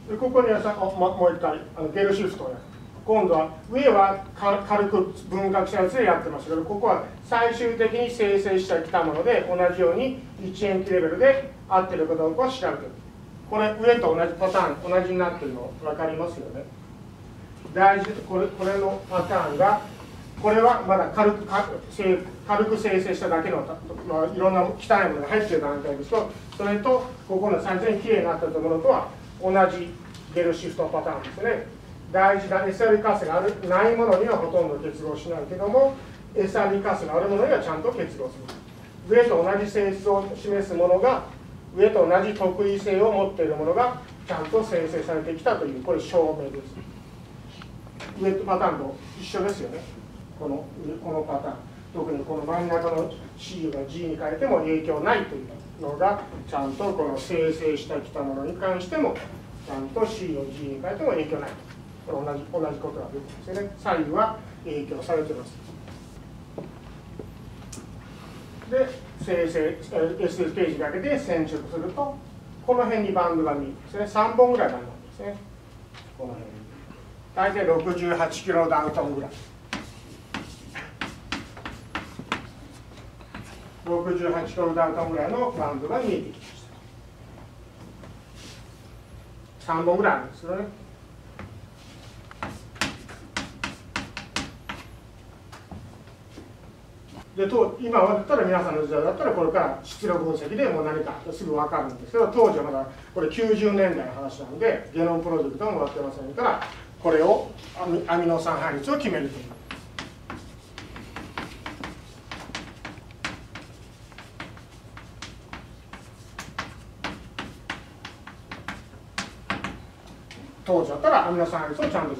でここにはさももう一回あのゲルシフトをやる。今度は上は軽く分割したやつでやってましたけどここは最終的に生成してきたもので同じように1円期レベルで合ってるかどうかを調べてるこれ上と同じパターン同じになってるの分かりますよね。大事これこれのパターンがこれはまだ軽く軽く生成しただけの、まあ、いろんな汚いものが入ってる段階ですとそれとここの最初にきれいになったところとは同じゲルシフトパターンですね。大事な sr カスがあるないものにはほとんど結合しないけども SRE カスがあるものにはちゃんと結合する。上と同じ性質を示すものが上と同じ特異性を持っているものがちゃんと生成されてきたというこれ証明です。上とパターンと一緒ですよねこのこのパターン特にこの真ん中の C が G に変えても影響ないというのがちゃんとこの生成してきたものに関してもちゃんと C を G に変えても影響ないこれ同じ同じことが出てますよね。左右は影響されてます。で生成 SS ページだけで選出するとこの辺にバンドが見えますね。3本ぐらいバンドですね。この辺に。大体68キロダウントンぐらい。68キロダウントンぐらいのバンドが見えてきました。3本ぐらいあるんですよね。でと今だったら皆さんの時代だったらこれから質量分析でもう何かすぐ分かるんですけど当時はまだこれ90年代の話なんでゲノムプロジェクトも終わってませんからこれをアミノ酸配列を決めるという。当時だったらアミノ酸配列をちゃんと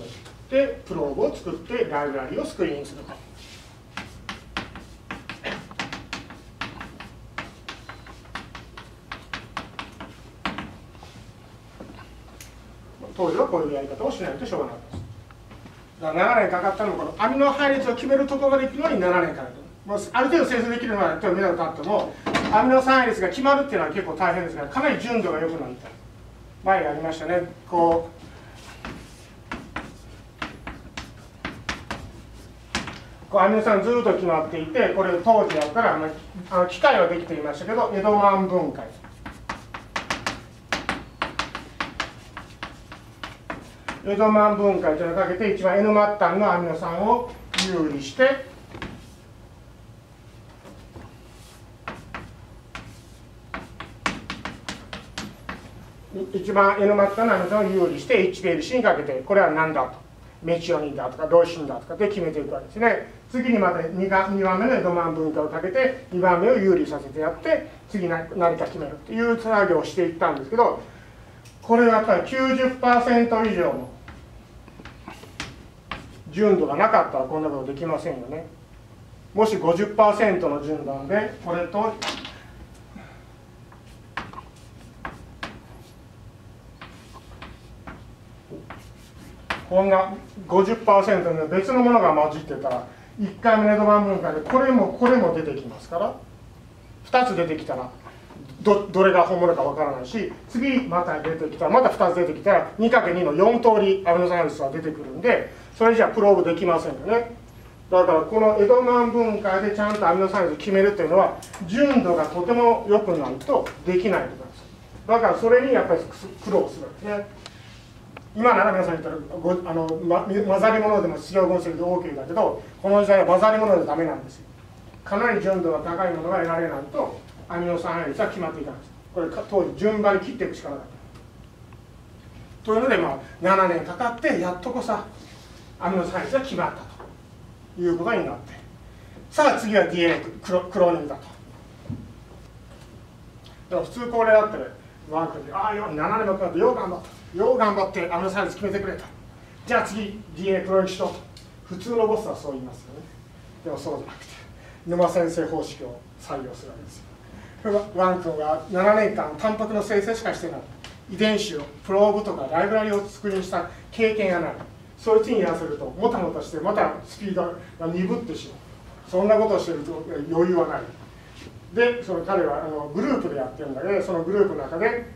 でプローブを作ってライブラリをスクリーンすると。当時はこういうやり方をしないとしょうがないです。だから7年かかったのもこのアミノ配列を決めるところまで行くのに7年かかるもうある程度生成できるのは手を見なかってもアミノ酸配列が決まるっていうのは結構大変ですからかなり純度が良くなった前ありましたね。こうこうアミノ酸ずっと決まっていてこれ当時やったら、あ、の機械はできていましたけど江戸万分解。エドマン分解というのをかけて一番 N 末端のアミノ酸を有利して一番 N 末端のアミノ酸を有利して HPLC にかけてこれは何だと。メチオニンだとかロイシンだとかで決めていくわけですね。次にまた 2, が2番目のエドマン分解をかけて2番目を有利させてやって次何か決めるっていう作業をしていったんですけどこれはやっぱり90%以上の純度がなかったらこんなことできませんよね。もし50%の純度でこれとこんな50%の別のものが混じってたら1回目の江戸分解でこれもこれも出てきますから2つ出てきたらどどれが本物かわからないし次また出てきたらまた2つ出てきたら 2×2 の4通りアミノ酸質は出てくるんでそれじゃプローブできませんよね。だからこの江戸マン分解でちゃんとアミノ酸質決めるっていうのは純度がとても良くないとできないことです。だからそれにやっぱり苦労するんですね。今なら皆さん言ったらごあの、ま、混ざり物でも質量分析で OK だけどこの時代は混ざり物でダメなんですよ。かなり純度が高いものが得られないとアミノ酸配列は決まっていたんです。これ当時順番に切っていくしかなかった。というので、まあ、7年かかってやっとこさアミノ酸配列が決まったということになって。さあ次は DNA クロクローニングだと。だから普通これだったらワークでああよ7年もかかってよう頑張った。よう頑張ってアミノ酸配列決めてくれたじゃあ次 DNA クローニングしと普通のボスはそう言いますよね。でもそうじゃなくて沼先生方式を採用するわけですよワン君が7年間タンパクの生成しかしてない。遺伝子をプローブとかライブラリを作りにした経験がない。そいつにやらせるともたもたしてまたスピードが鈍ってしまう。そんなことをしてると余裕はない。でその彼はあのグループでやってるんだけどそのグループの中で、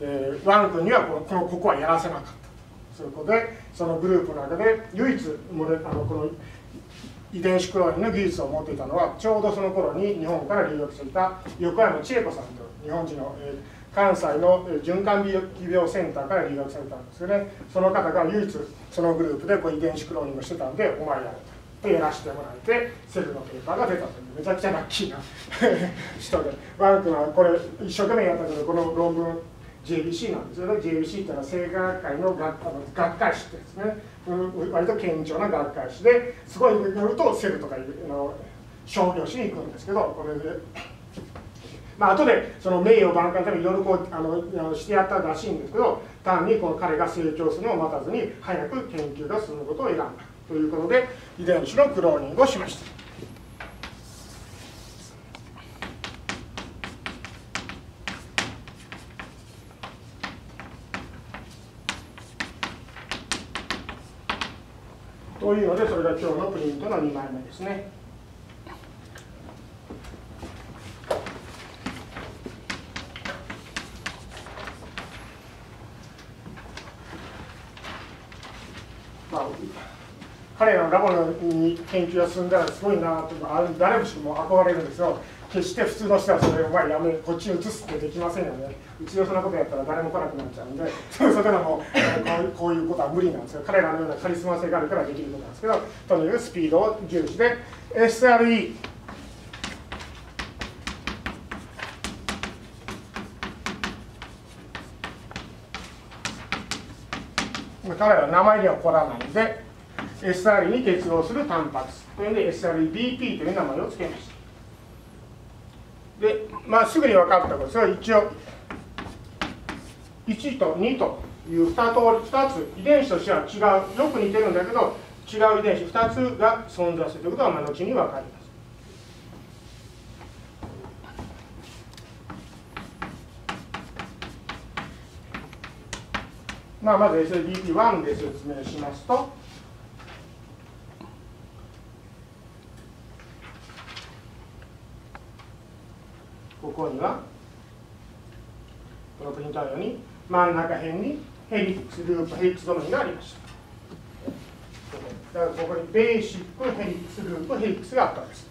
えー、ワン君にはこのここはやらせなかった。そういうことでそのグループの中で唯一もれあのこの遺伝子クローンの技術を持っていたのはちょうどその頃に日本から留学していた横山千恵子さんという日本人の、えー、関西の循環病病センターから留学されたんですよねその方が唯一そのグループでこう遺伝子クローニングしてたんでお前やれとやらせてもらえてセルのペーパーが出たというめちゃくちゃラッキーな人でワン君はこれ一生懸命やったけどこの論文 JBC なんですよね JBC っていうのは生化学会の学学会誌ってですね割と堅調な学会誌ですごい乗るとセルとかいうの商業誌に行くんですけどこれで。まあ後でその名誉挽回のためにいろいろこうあのしてやったらしいんですけど単にこの彼が成長するのを待たずに早く研究が進むことを選んだということで遺伝子のクローニングをしました。というのでそれが今日のプリントの2枚目ですね。のラボに研究が進んだらすごいなという誰もしも憧れるんですよ。決して普通の人はそれをまあやめこっちに移すってできませんよね。うちでそんなことやったら誰も来なくなっちゃうんで そういうのもこういうことは無理なんですよ。彼らのようなカリスマ性があるからできることなんですけどとにかくスピードを重視で SRE 彼らは名前には来らないんで SR に結合するタンパク質というので SREBP という名前を付けました。でまあすぐに分かったことですが一応1と2という2通り2つ遺伝子としては違う。よく似てるんだけど違う遺伝子2つが存在するということはまあ後に分かります。まあ、まず SDP1 で説明しますと、ここには、このプリントのように、真ん中辺にヘリックスループ、ヘリックスドメインがありました。だからここにベーシック、ヘリックスループ、ヘリックスがあったんです。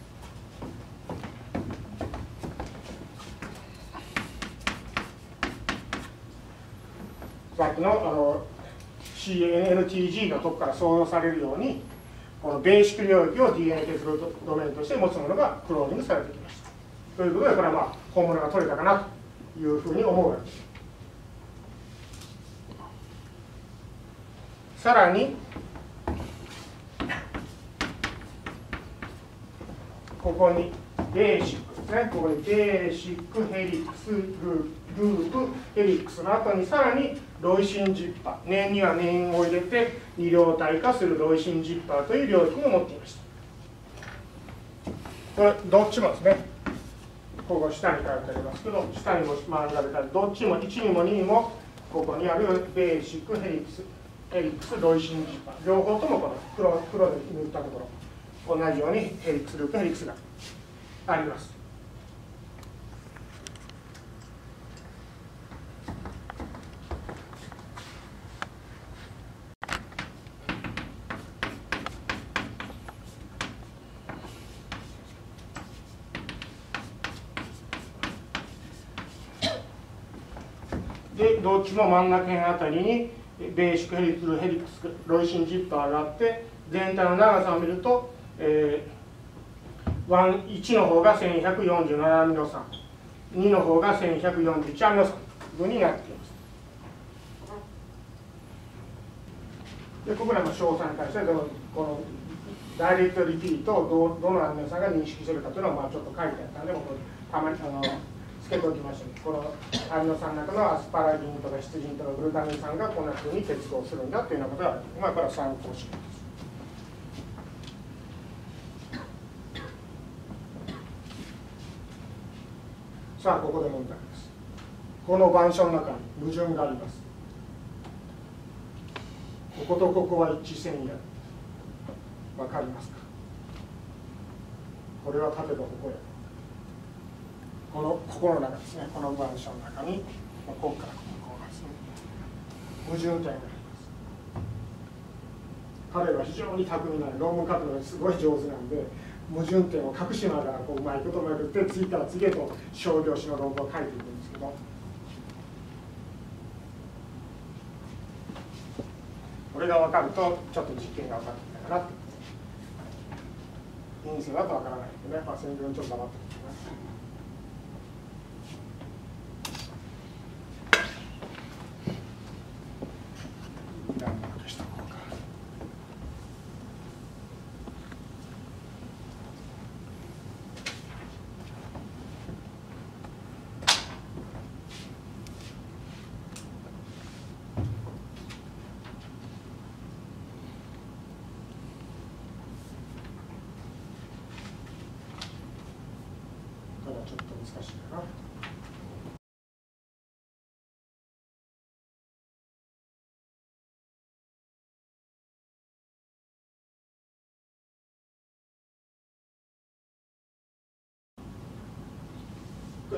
さっきのあの CNTG のとこから想像されるようにこのベーシック領域を DNA 結合ドメインとして持つものがクローニングされてきましたということでこれはまあ本物が取れたかなというふうに思うわけですさらにここにベーシックですね。ここにベーシックヘリックスループヘリックスの後にさらにロイシンジッパー。念には念を入れて二量体化するロイシンジッパーという領域を持っていました。これどっちもですね。ここ下に書いてありますけど下にも回られたどっちも1にも2にもここにあるベーシックヘリックスヘリックスロイシンジッパ両方ともこの黒黒で塗ったところ。同じようにヘリックスループヘリックスがあります。でどっちも真ん中辺あたりにベーシックヘリクスヘリクスロイシンジッパーがあって全体の長さを見ると、えー、1の方が1147アミノ酸2の方が1141アミノ酸分になっています。でここらの詳細に対してこのこのダイレクトリピートをどどのアミノ酸が認識するかというのをまあちょっと書いてあったんでたまにあのつけておきましょうこのアミノ酸の中のアスパラギンとかヒツジンとかグルタミン酸がこんなふうに結合するんだというようなことがまあこれは参考式ですさあここで問題です。この板書の中に矛盾があります。こことここは一致せんやわかりますか？これは縦とここやこのここの中ですね。この板書の中にここからここがですね矛盾点があります。彼は非常に巧みな論文書くのがすごい上手なんで矛盾点を隠しながらこううまいことまくって次から次へと商業誌の論文を書いていくんですけど。これが分かるとちょっと実験が分かってきたかなって。陰性だと分からないんでね、まあ、先分ちょっと黙っておきます。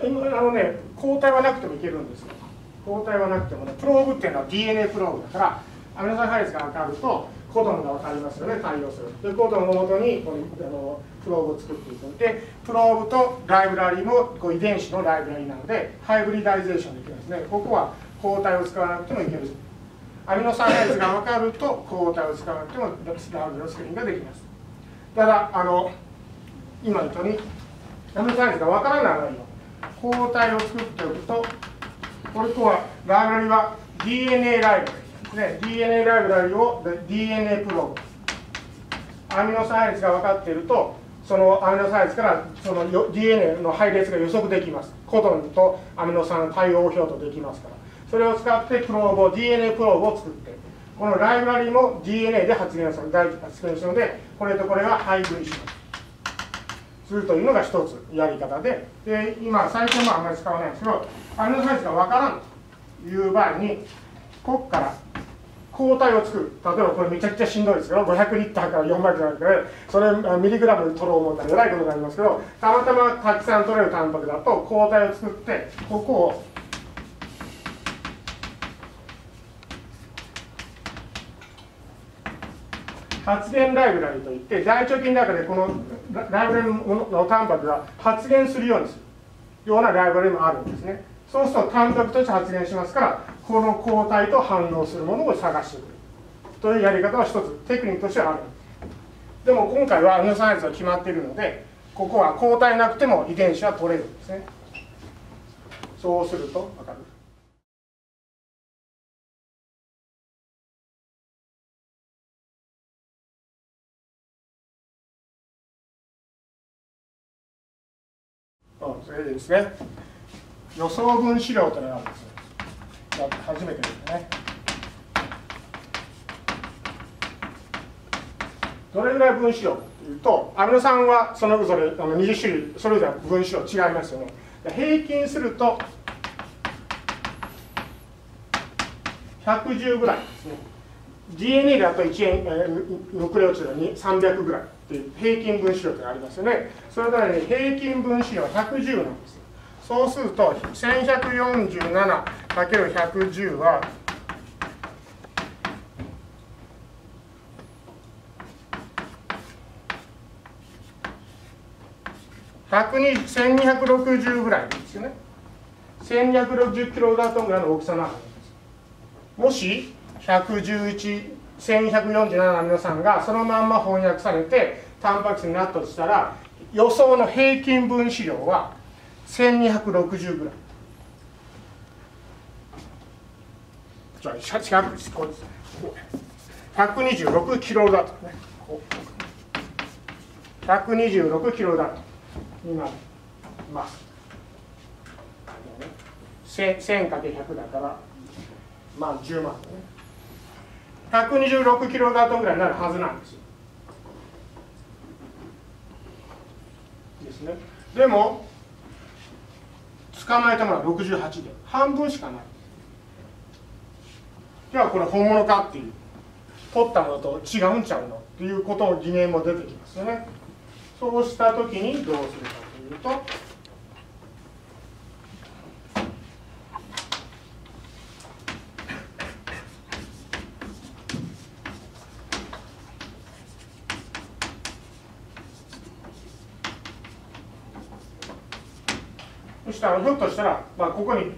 あのね抗体はなくてもいけるんですよ。抗体はなくてもねプローブっていうのは DNA プローブだからアミノ酸配列が分かるとコドンが分かりますよね対応する。でコドンのもとにこのあのプローブを作っていく。んでプローブとライブラリもこう遺伝子のライブラリなのでハイブリダイゼーションできるんですね。ここは抗体を使わなくてもいける。アミノ酸配列が分かると抗体を使わなくてもラブのスクリーンができます。ただあの今言ったようにアミノ酸配列が分からない場合抗体を作っておくとこれとはライブラリは DNA ライブラリね、DNA ライブラリを DNA プログアミノサイズが分かっているとそのアミノサイズからその DNA の配列が予測できます。コドンとアミノ酸対応表とできますから。それを使ってプローブを DNA プローブを作ってこのライブラリも DNA で発現する大発現するのでこれとこれが配分します。するというのが一つやり方でで今最近もあまり使わないんですけどアミノサイズが分からんという場合にここから抗体を作る。例えばこれめちゃくちゃしんどいですけど500リッターから400リッターからそれミリグラムで取ろう思ったらえらいことになりますけどたまたまたくさん取れるタンパクだと抗体を作ってここを発現ライブラリといって大腸菌の中でこのライブラリのタンパクが発現するようにするようなライブラリもあるんですね。そうするとタンパクとして発現しますからこの抗体と反応するものを探してくる。というやり方は一つテクニックとしてはある。でも今回はアミノサイズが決まっているのでここは抗体なくても遺伝子は取れるんですね。そうすると分かる。それでですね。予想分子量というのがあるんですよ初めてですね。どれぐらい分子量かというとアミノ酸はそれぞれあの20種類それぞれ分子量違いますよね。平均すると110ぐらいですね。DNA だと1円、えー、ヌクレオチドに300ぐらい。っていう平均分子量ってありますよね。それからね平均分子量110なんですそうすると 1147×110 は1260ぐらいですよね。1260キロダトンぐらいの大きさのあるんです。もし111 1147の皆さんがそのまんま翻訳されてタンパク質になったとしたら予想の平均分子量は1260ぐらい。じゃあ126キロだとね。126キロだとになります。1000×100 だからまあ10万ね。126キロダートぐらいになるはずなんですよ。ですね。でも捕まえたものは68で。半分しかない。じゃあこれ本物かっていう。取ったものと違うんちゃうのっていうことの疑念も出てきますよね。そうした時にどうするかというととしたら、まあ、ここに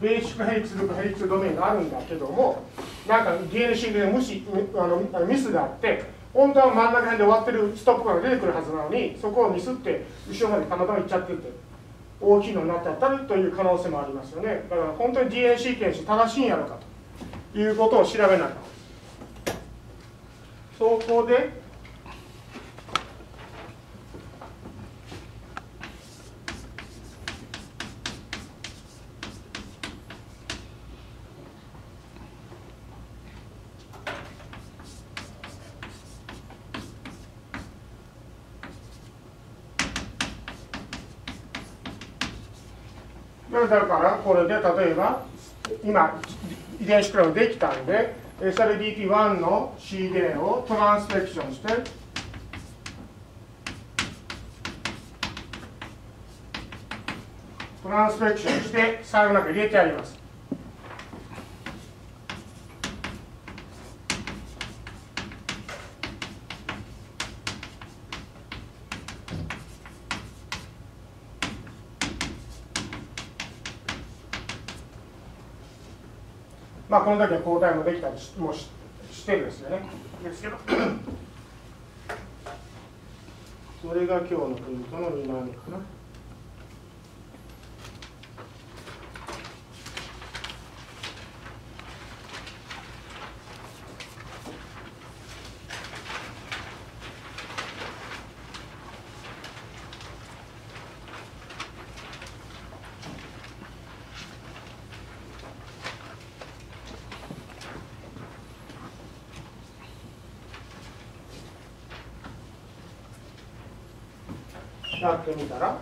ベーシックヘリツルクヘリツドメインがあるんだけどもなんか DNC で無視あのミスがあって本当は真ん中辺で終わってるストップが出てくるはずなのにそこをミスって後ろまでたまたま行っちゃってて大きいのになっちゃったという可能性もありますよね。だから本当に DNA シーケンス正しいんやろかということを調べないそこでだので例えば今遺伝子クラブできたんで SRDP1 の CDN をトランスペクションしてトランスペクションして最後の中入れてあります。まあ、この時は交代もできたりもししてるんですよね。ですけど、それが今日のポイントの2番目かな。やってみたら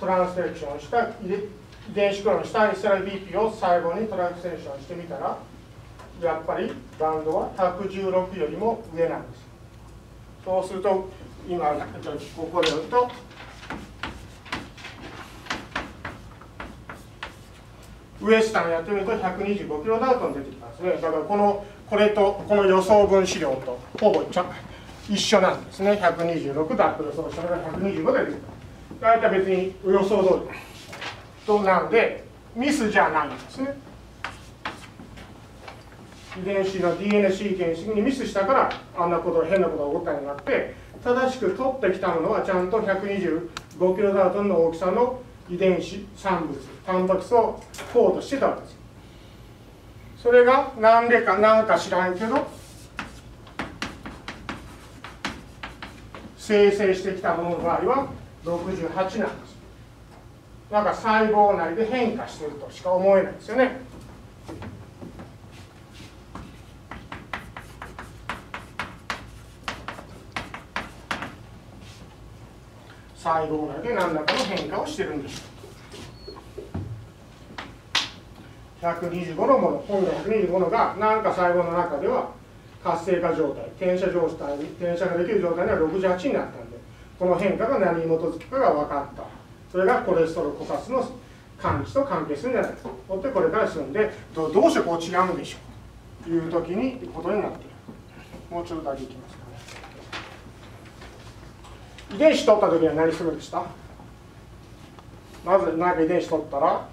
トランスレクションした遺伝子クローンした SLBP を細胞にトランスレクションしてみたらやっぱりバンドは116よりも上なんです。そうすると今ここで言うとウエスタンやってみると125キロダウトン出てきますね。だからこのこれとこの予想分子量とほぼちゃ一緒なんですね。126だと予想したのが125で出る大体別に予想通り。となんでミスじゃないんですね。遺伝子の DNA シーケンシングにミスしたからあんなこと変なことが起こったようになって正しく取ってきたものはちゃんと125キロダウトンの大きさの遺伝子産物タンパク質をコードしてたわけです。それが何でか何か知らんけど生成してきたものの場合は68なんです。なんか細胞内で変化してるとしか思えないですよね。細胞内で何らかの変化をしてるんです。125のもの本来125のが何か細胞の中では活性化状態転写状態転写ができる状態には68になったんでこの変化が何に基づくかが分かった。それがコレステロール枯渇の感知と関係するんじゃないかとってこれから進んでどうしてこう違うんでしょうという時にことになっている。もうちょっとだけいきますかね。遺伝子取った時は何するでした？まず何か遺伝子取ったら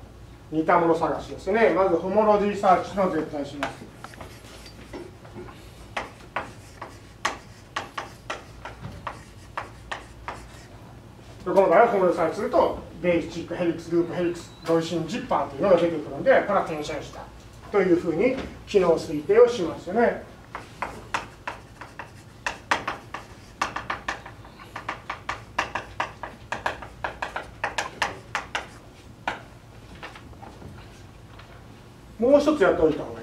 似たもの探しですね。まずホモロジーサーチの絶対します。この場合はホモロジーサーチするとベーシックヘリクスループヘリクスロイシンジッパーというのが出てくるのでこれは転写因子だというふうに機能推定をしますよねもう一つやっておいた方がいい。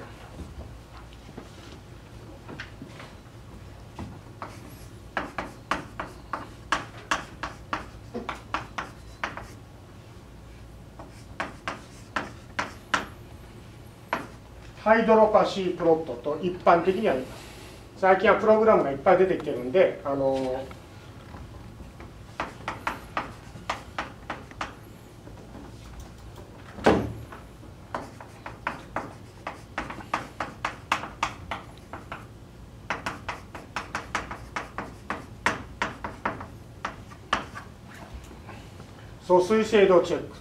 ハイドロパシープロットと一般的にあります最近はプログラムがいっぱい出てきてるんであの疎水制度チェック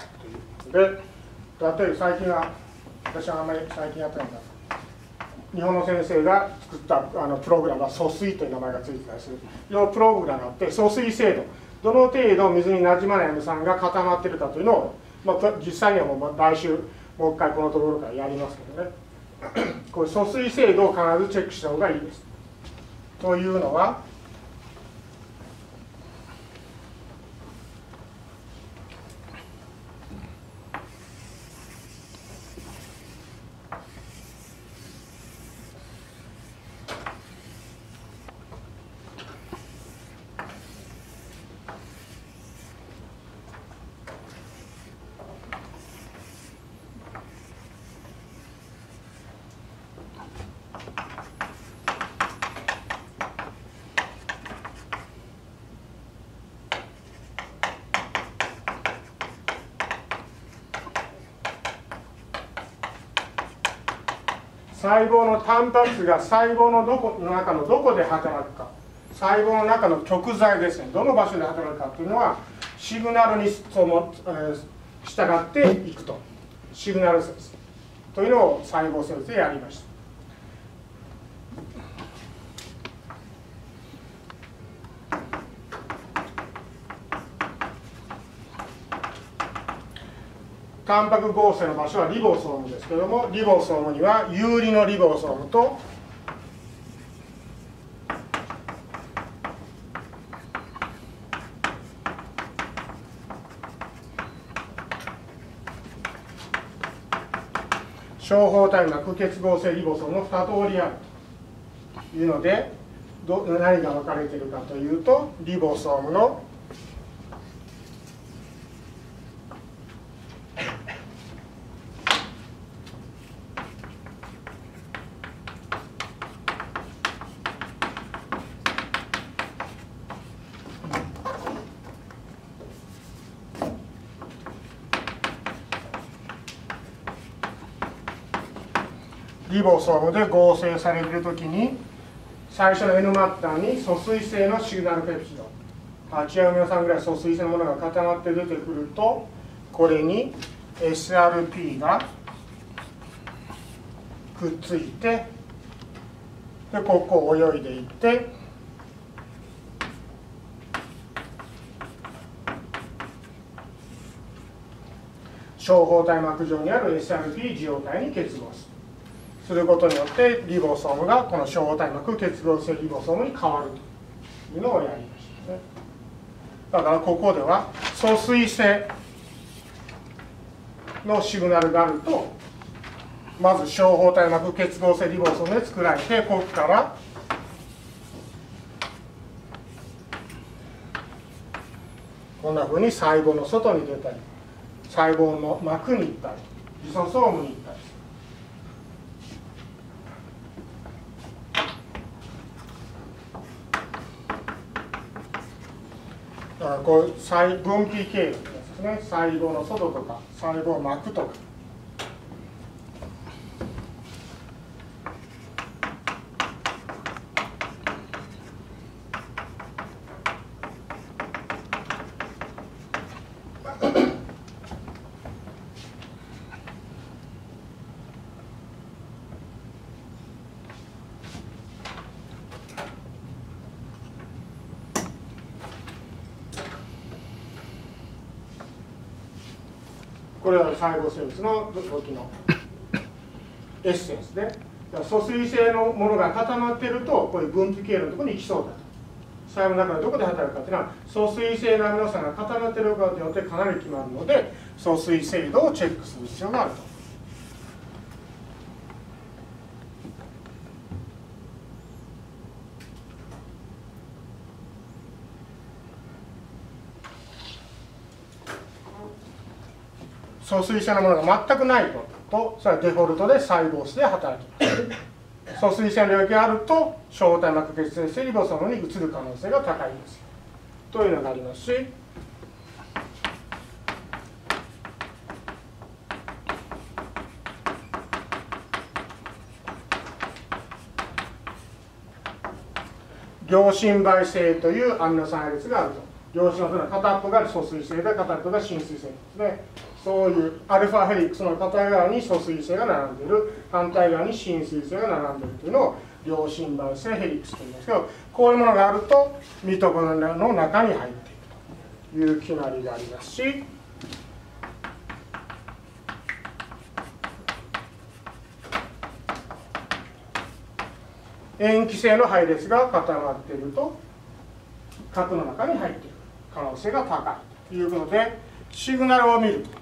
というで例えば最近は私はあんまり最近やってない日本の先生が作ったあのプログラムは疎水という名前がついてたりする。いろプログラムがあって疎水制度どの程度水になじまない M 酸が固まってるかというのを、まあ、実際にはもう来週もう一回このところからやりますけどね。これ疎水制度を必ずチェックした方がいいです。というのは細胞のタンパク質が細胞のどこの中のどこで働くか。細胞の中の極材ですね。どの場所で働くかというのはシグナルにその、えー、従っていくと。シグナルセンス。というのを細胞センスでやりました。タンパク合成の場所はリボソームですけどもリボソームには有利のリボソームと小胞体膜結合性リボソームの2通りあるというのでど何が分かれているかというとリボソームのリボソームで合成されているときに最初の N マッターに疎水性のシグナルペプチド。8アミノ酸ぐらい疎水性のものが固まって出てくるとこれに SRP がくっついてでここを泳いでいって小胞体膜上にある SRP 受容体に結合する。することによってリボソームがこの小胞体膜結合性リボソームに変わるというのをやりましたね。だからここでは疎水性のシグナルがあるとまず小胞体膜結合性リボソームで作られてここからこんなふうに細胞の外に出たり細胞の膜に行ったりリソソームに行ったりだからこう細分泌経路ですね。細胞の外とか細胞膜とか。これは細胞生物の動きのエッセンスで疎水性のものが固まっているとこういう分泌系のところに行きそうだと細胞の中でどこで働くかっていうのは疎水性のアミノ酸が固まっているかによってかなり決まるので疎水精度をチェックする必要があると。疎水性のものが全くないと。とそれはデフォルトで細胞質で働きます。疎水性の領域があると小体膜血清性リボソームに移る可能性が高いです。というのがありますし。両心媒性というアミノ酸配列があると。両心の片っぽが疎水性で片っぽが浸水性ですね。そういうアルファヘリックスの片側に疎水性が並んでいる反対側に浸水性が並んでいるというのを両心媒性ヘリックスと言いますけどこういうものがあるとミトコンドリアの中に入っていくという決まりがありますし塩基性の配列が固まっていると核の中に入っている可能性が高いということでシグナルを見ると。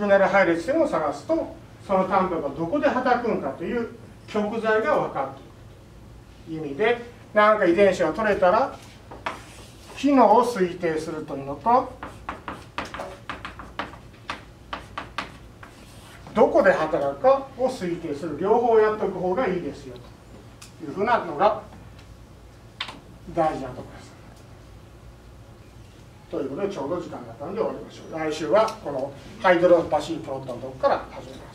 シグナル配列線を探すとそのタンパクがどこで働くんかという極材が分かっている意味で何か遺伝子が取れたら機能を推定するというのとどこで働くかを推定する両方やっておく方がいいですよというふうなのが大事なところです。ということでちょうど時間があったので終わりましょう。来週はこのハイドロパシープロットのところから始めます。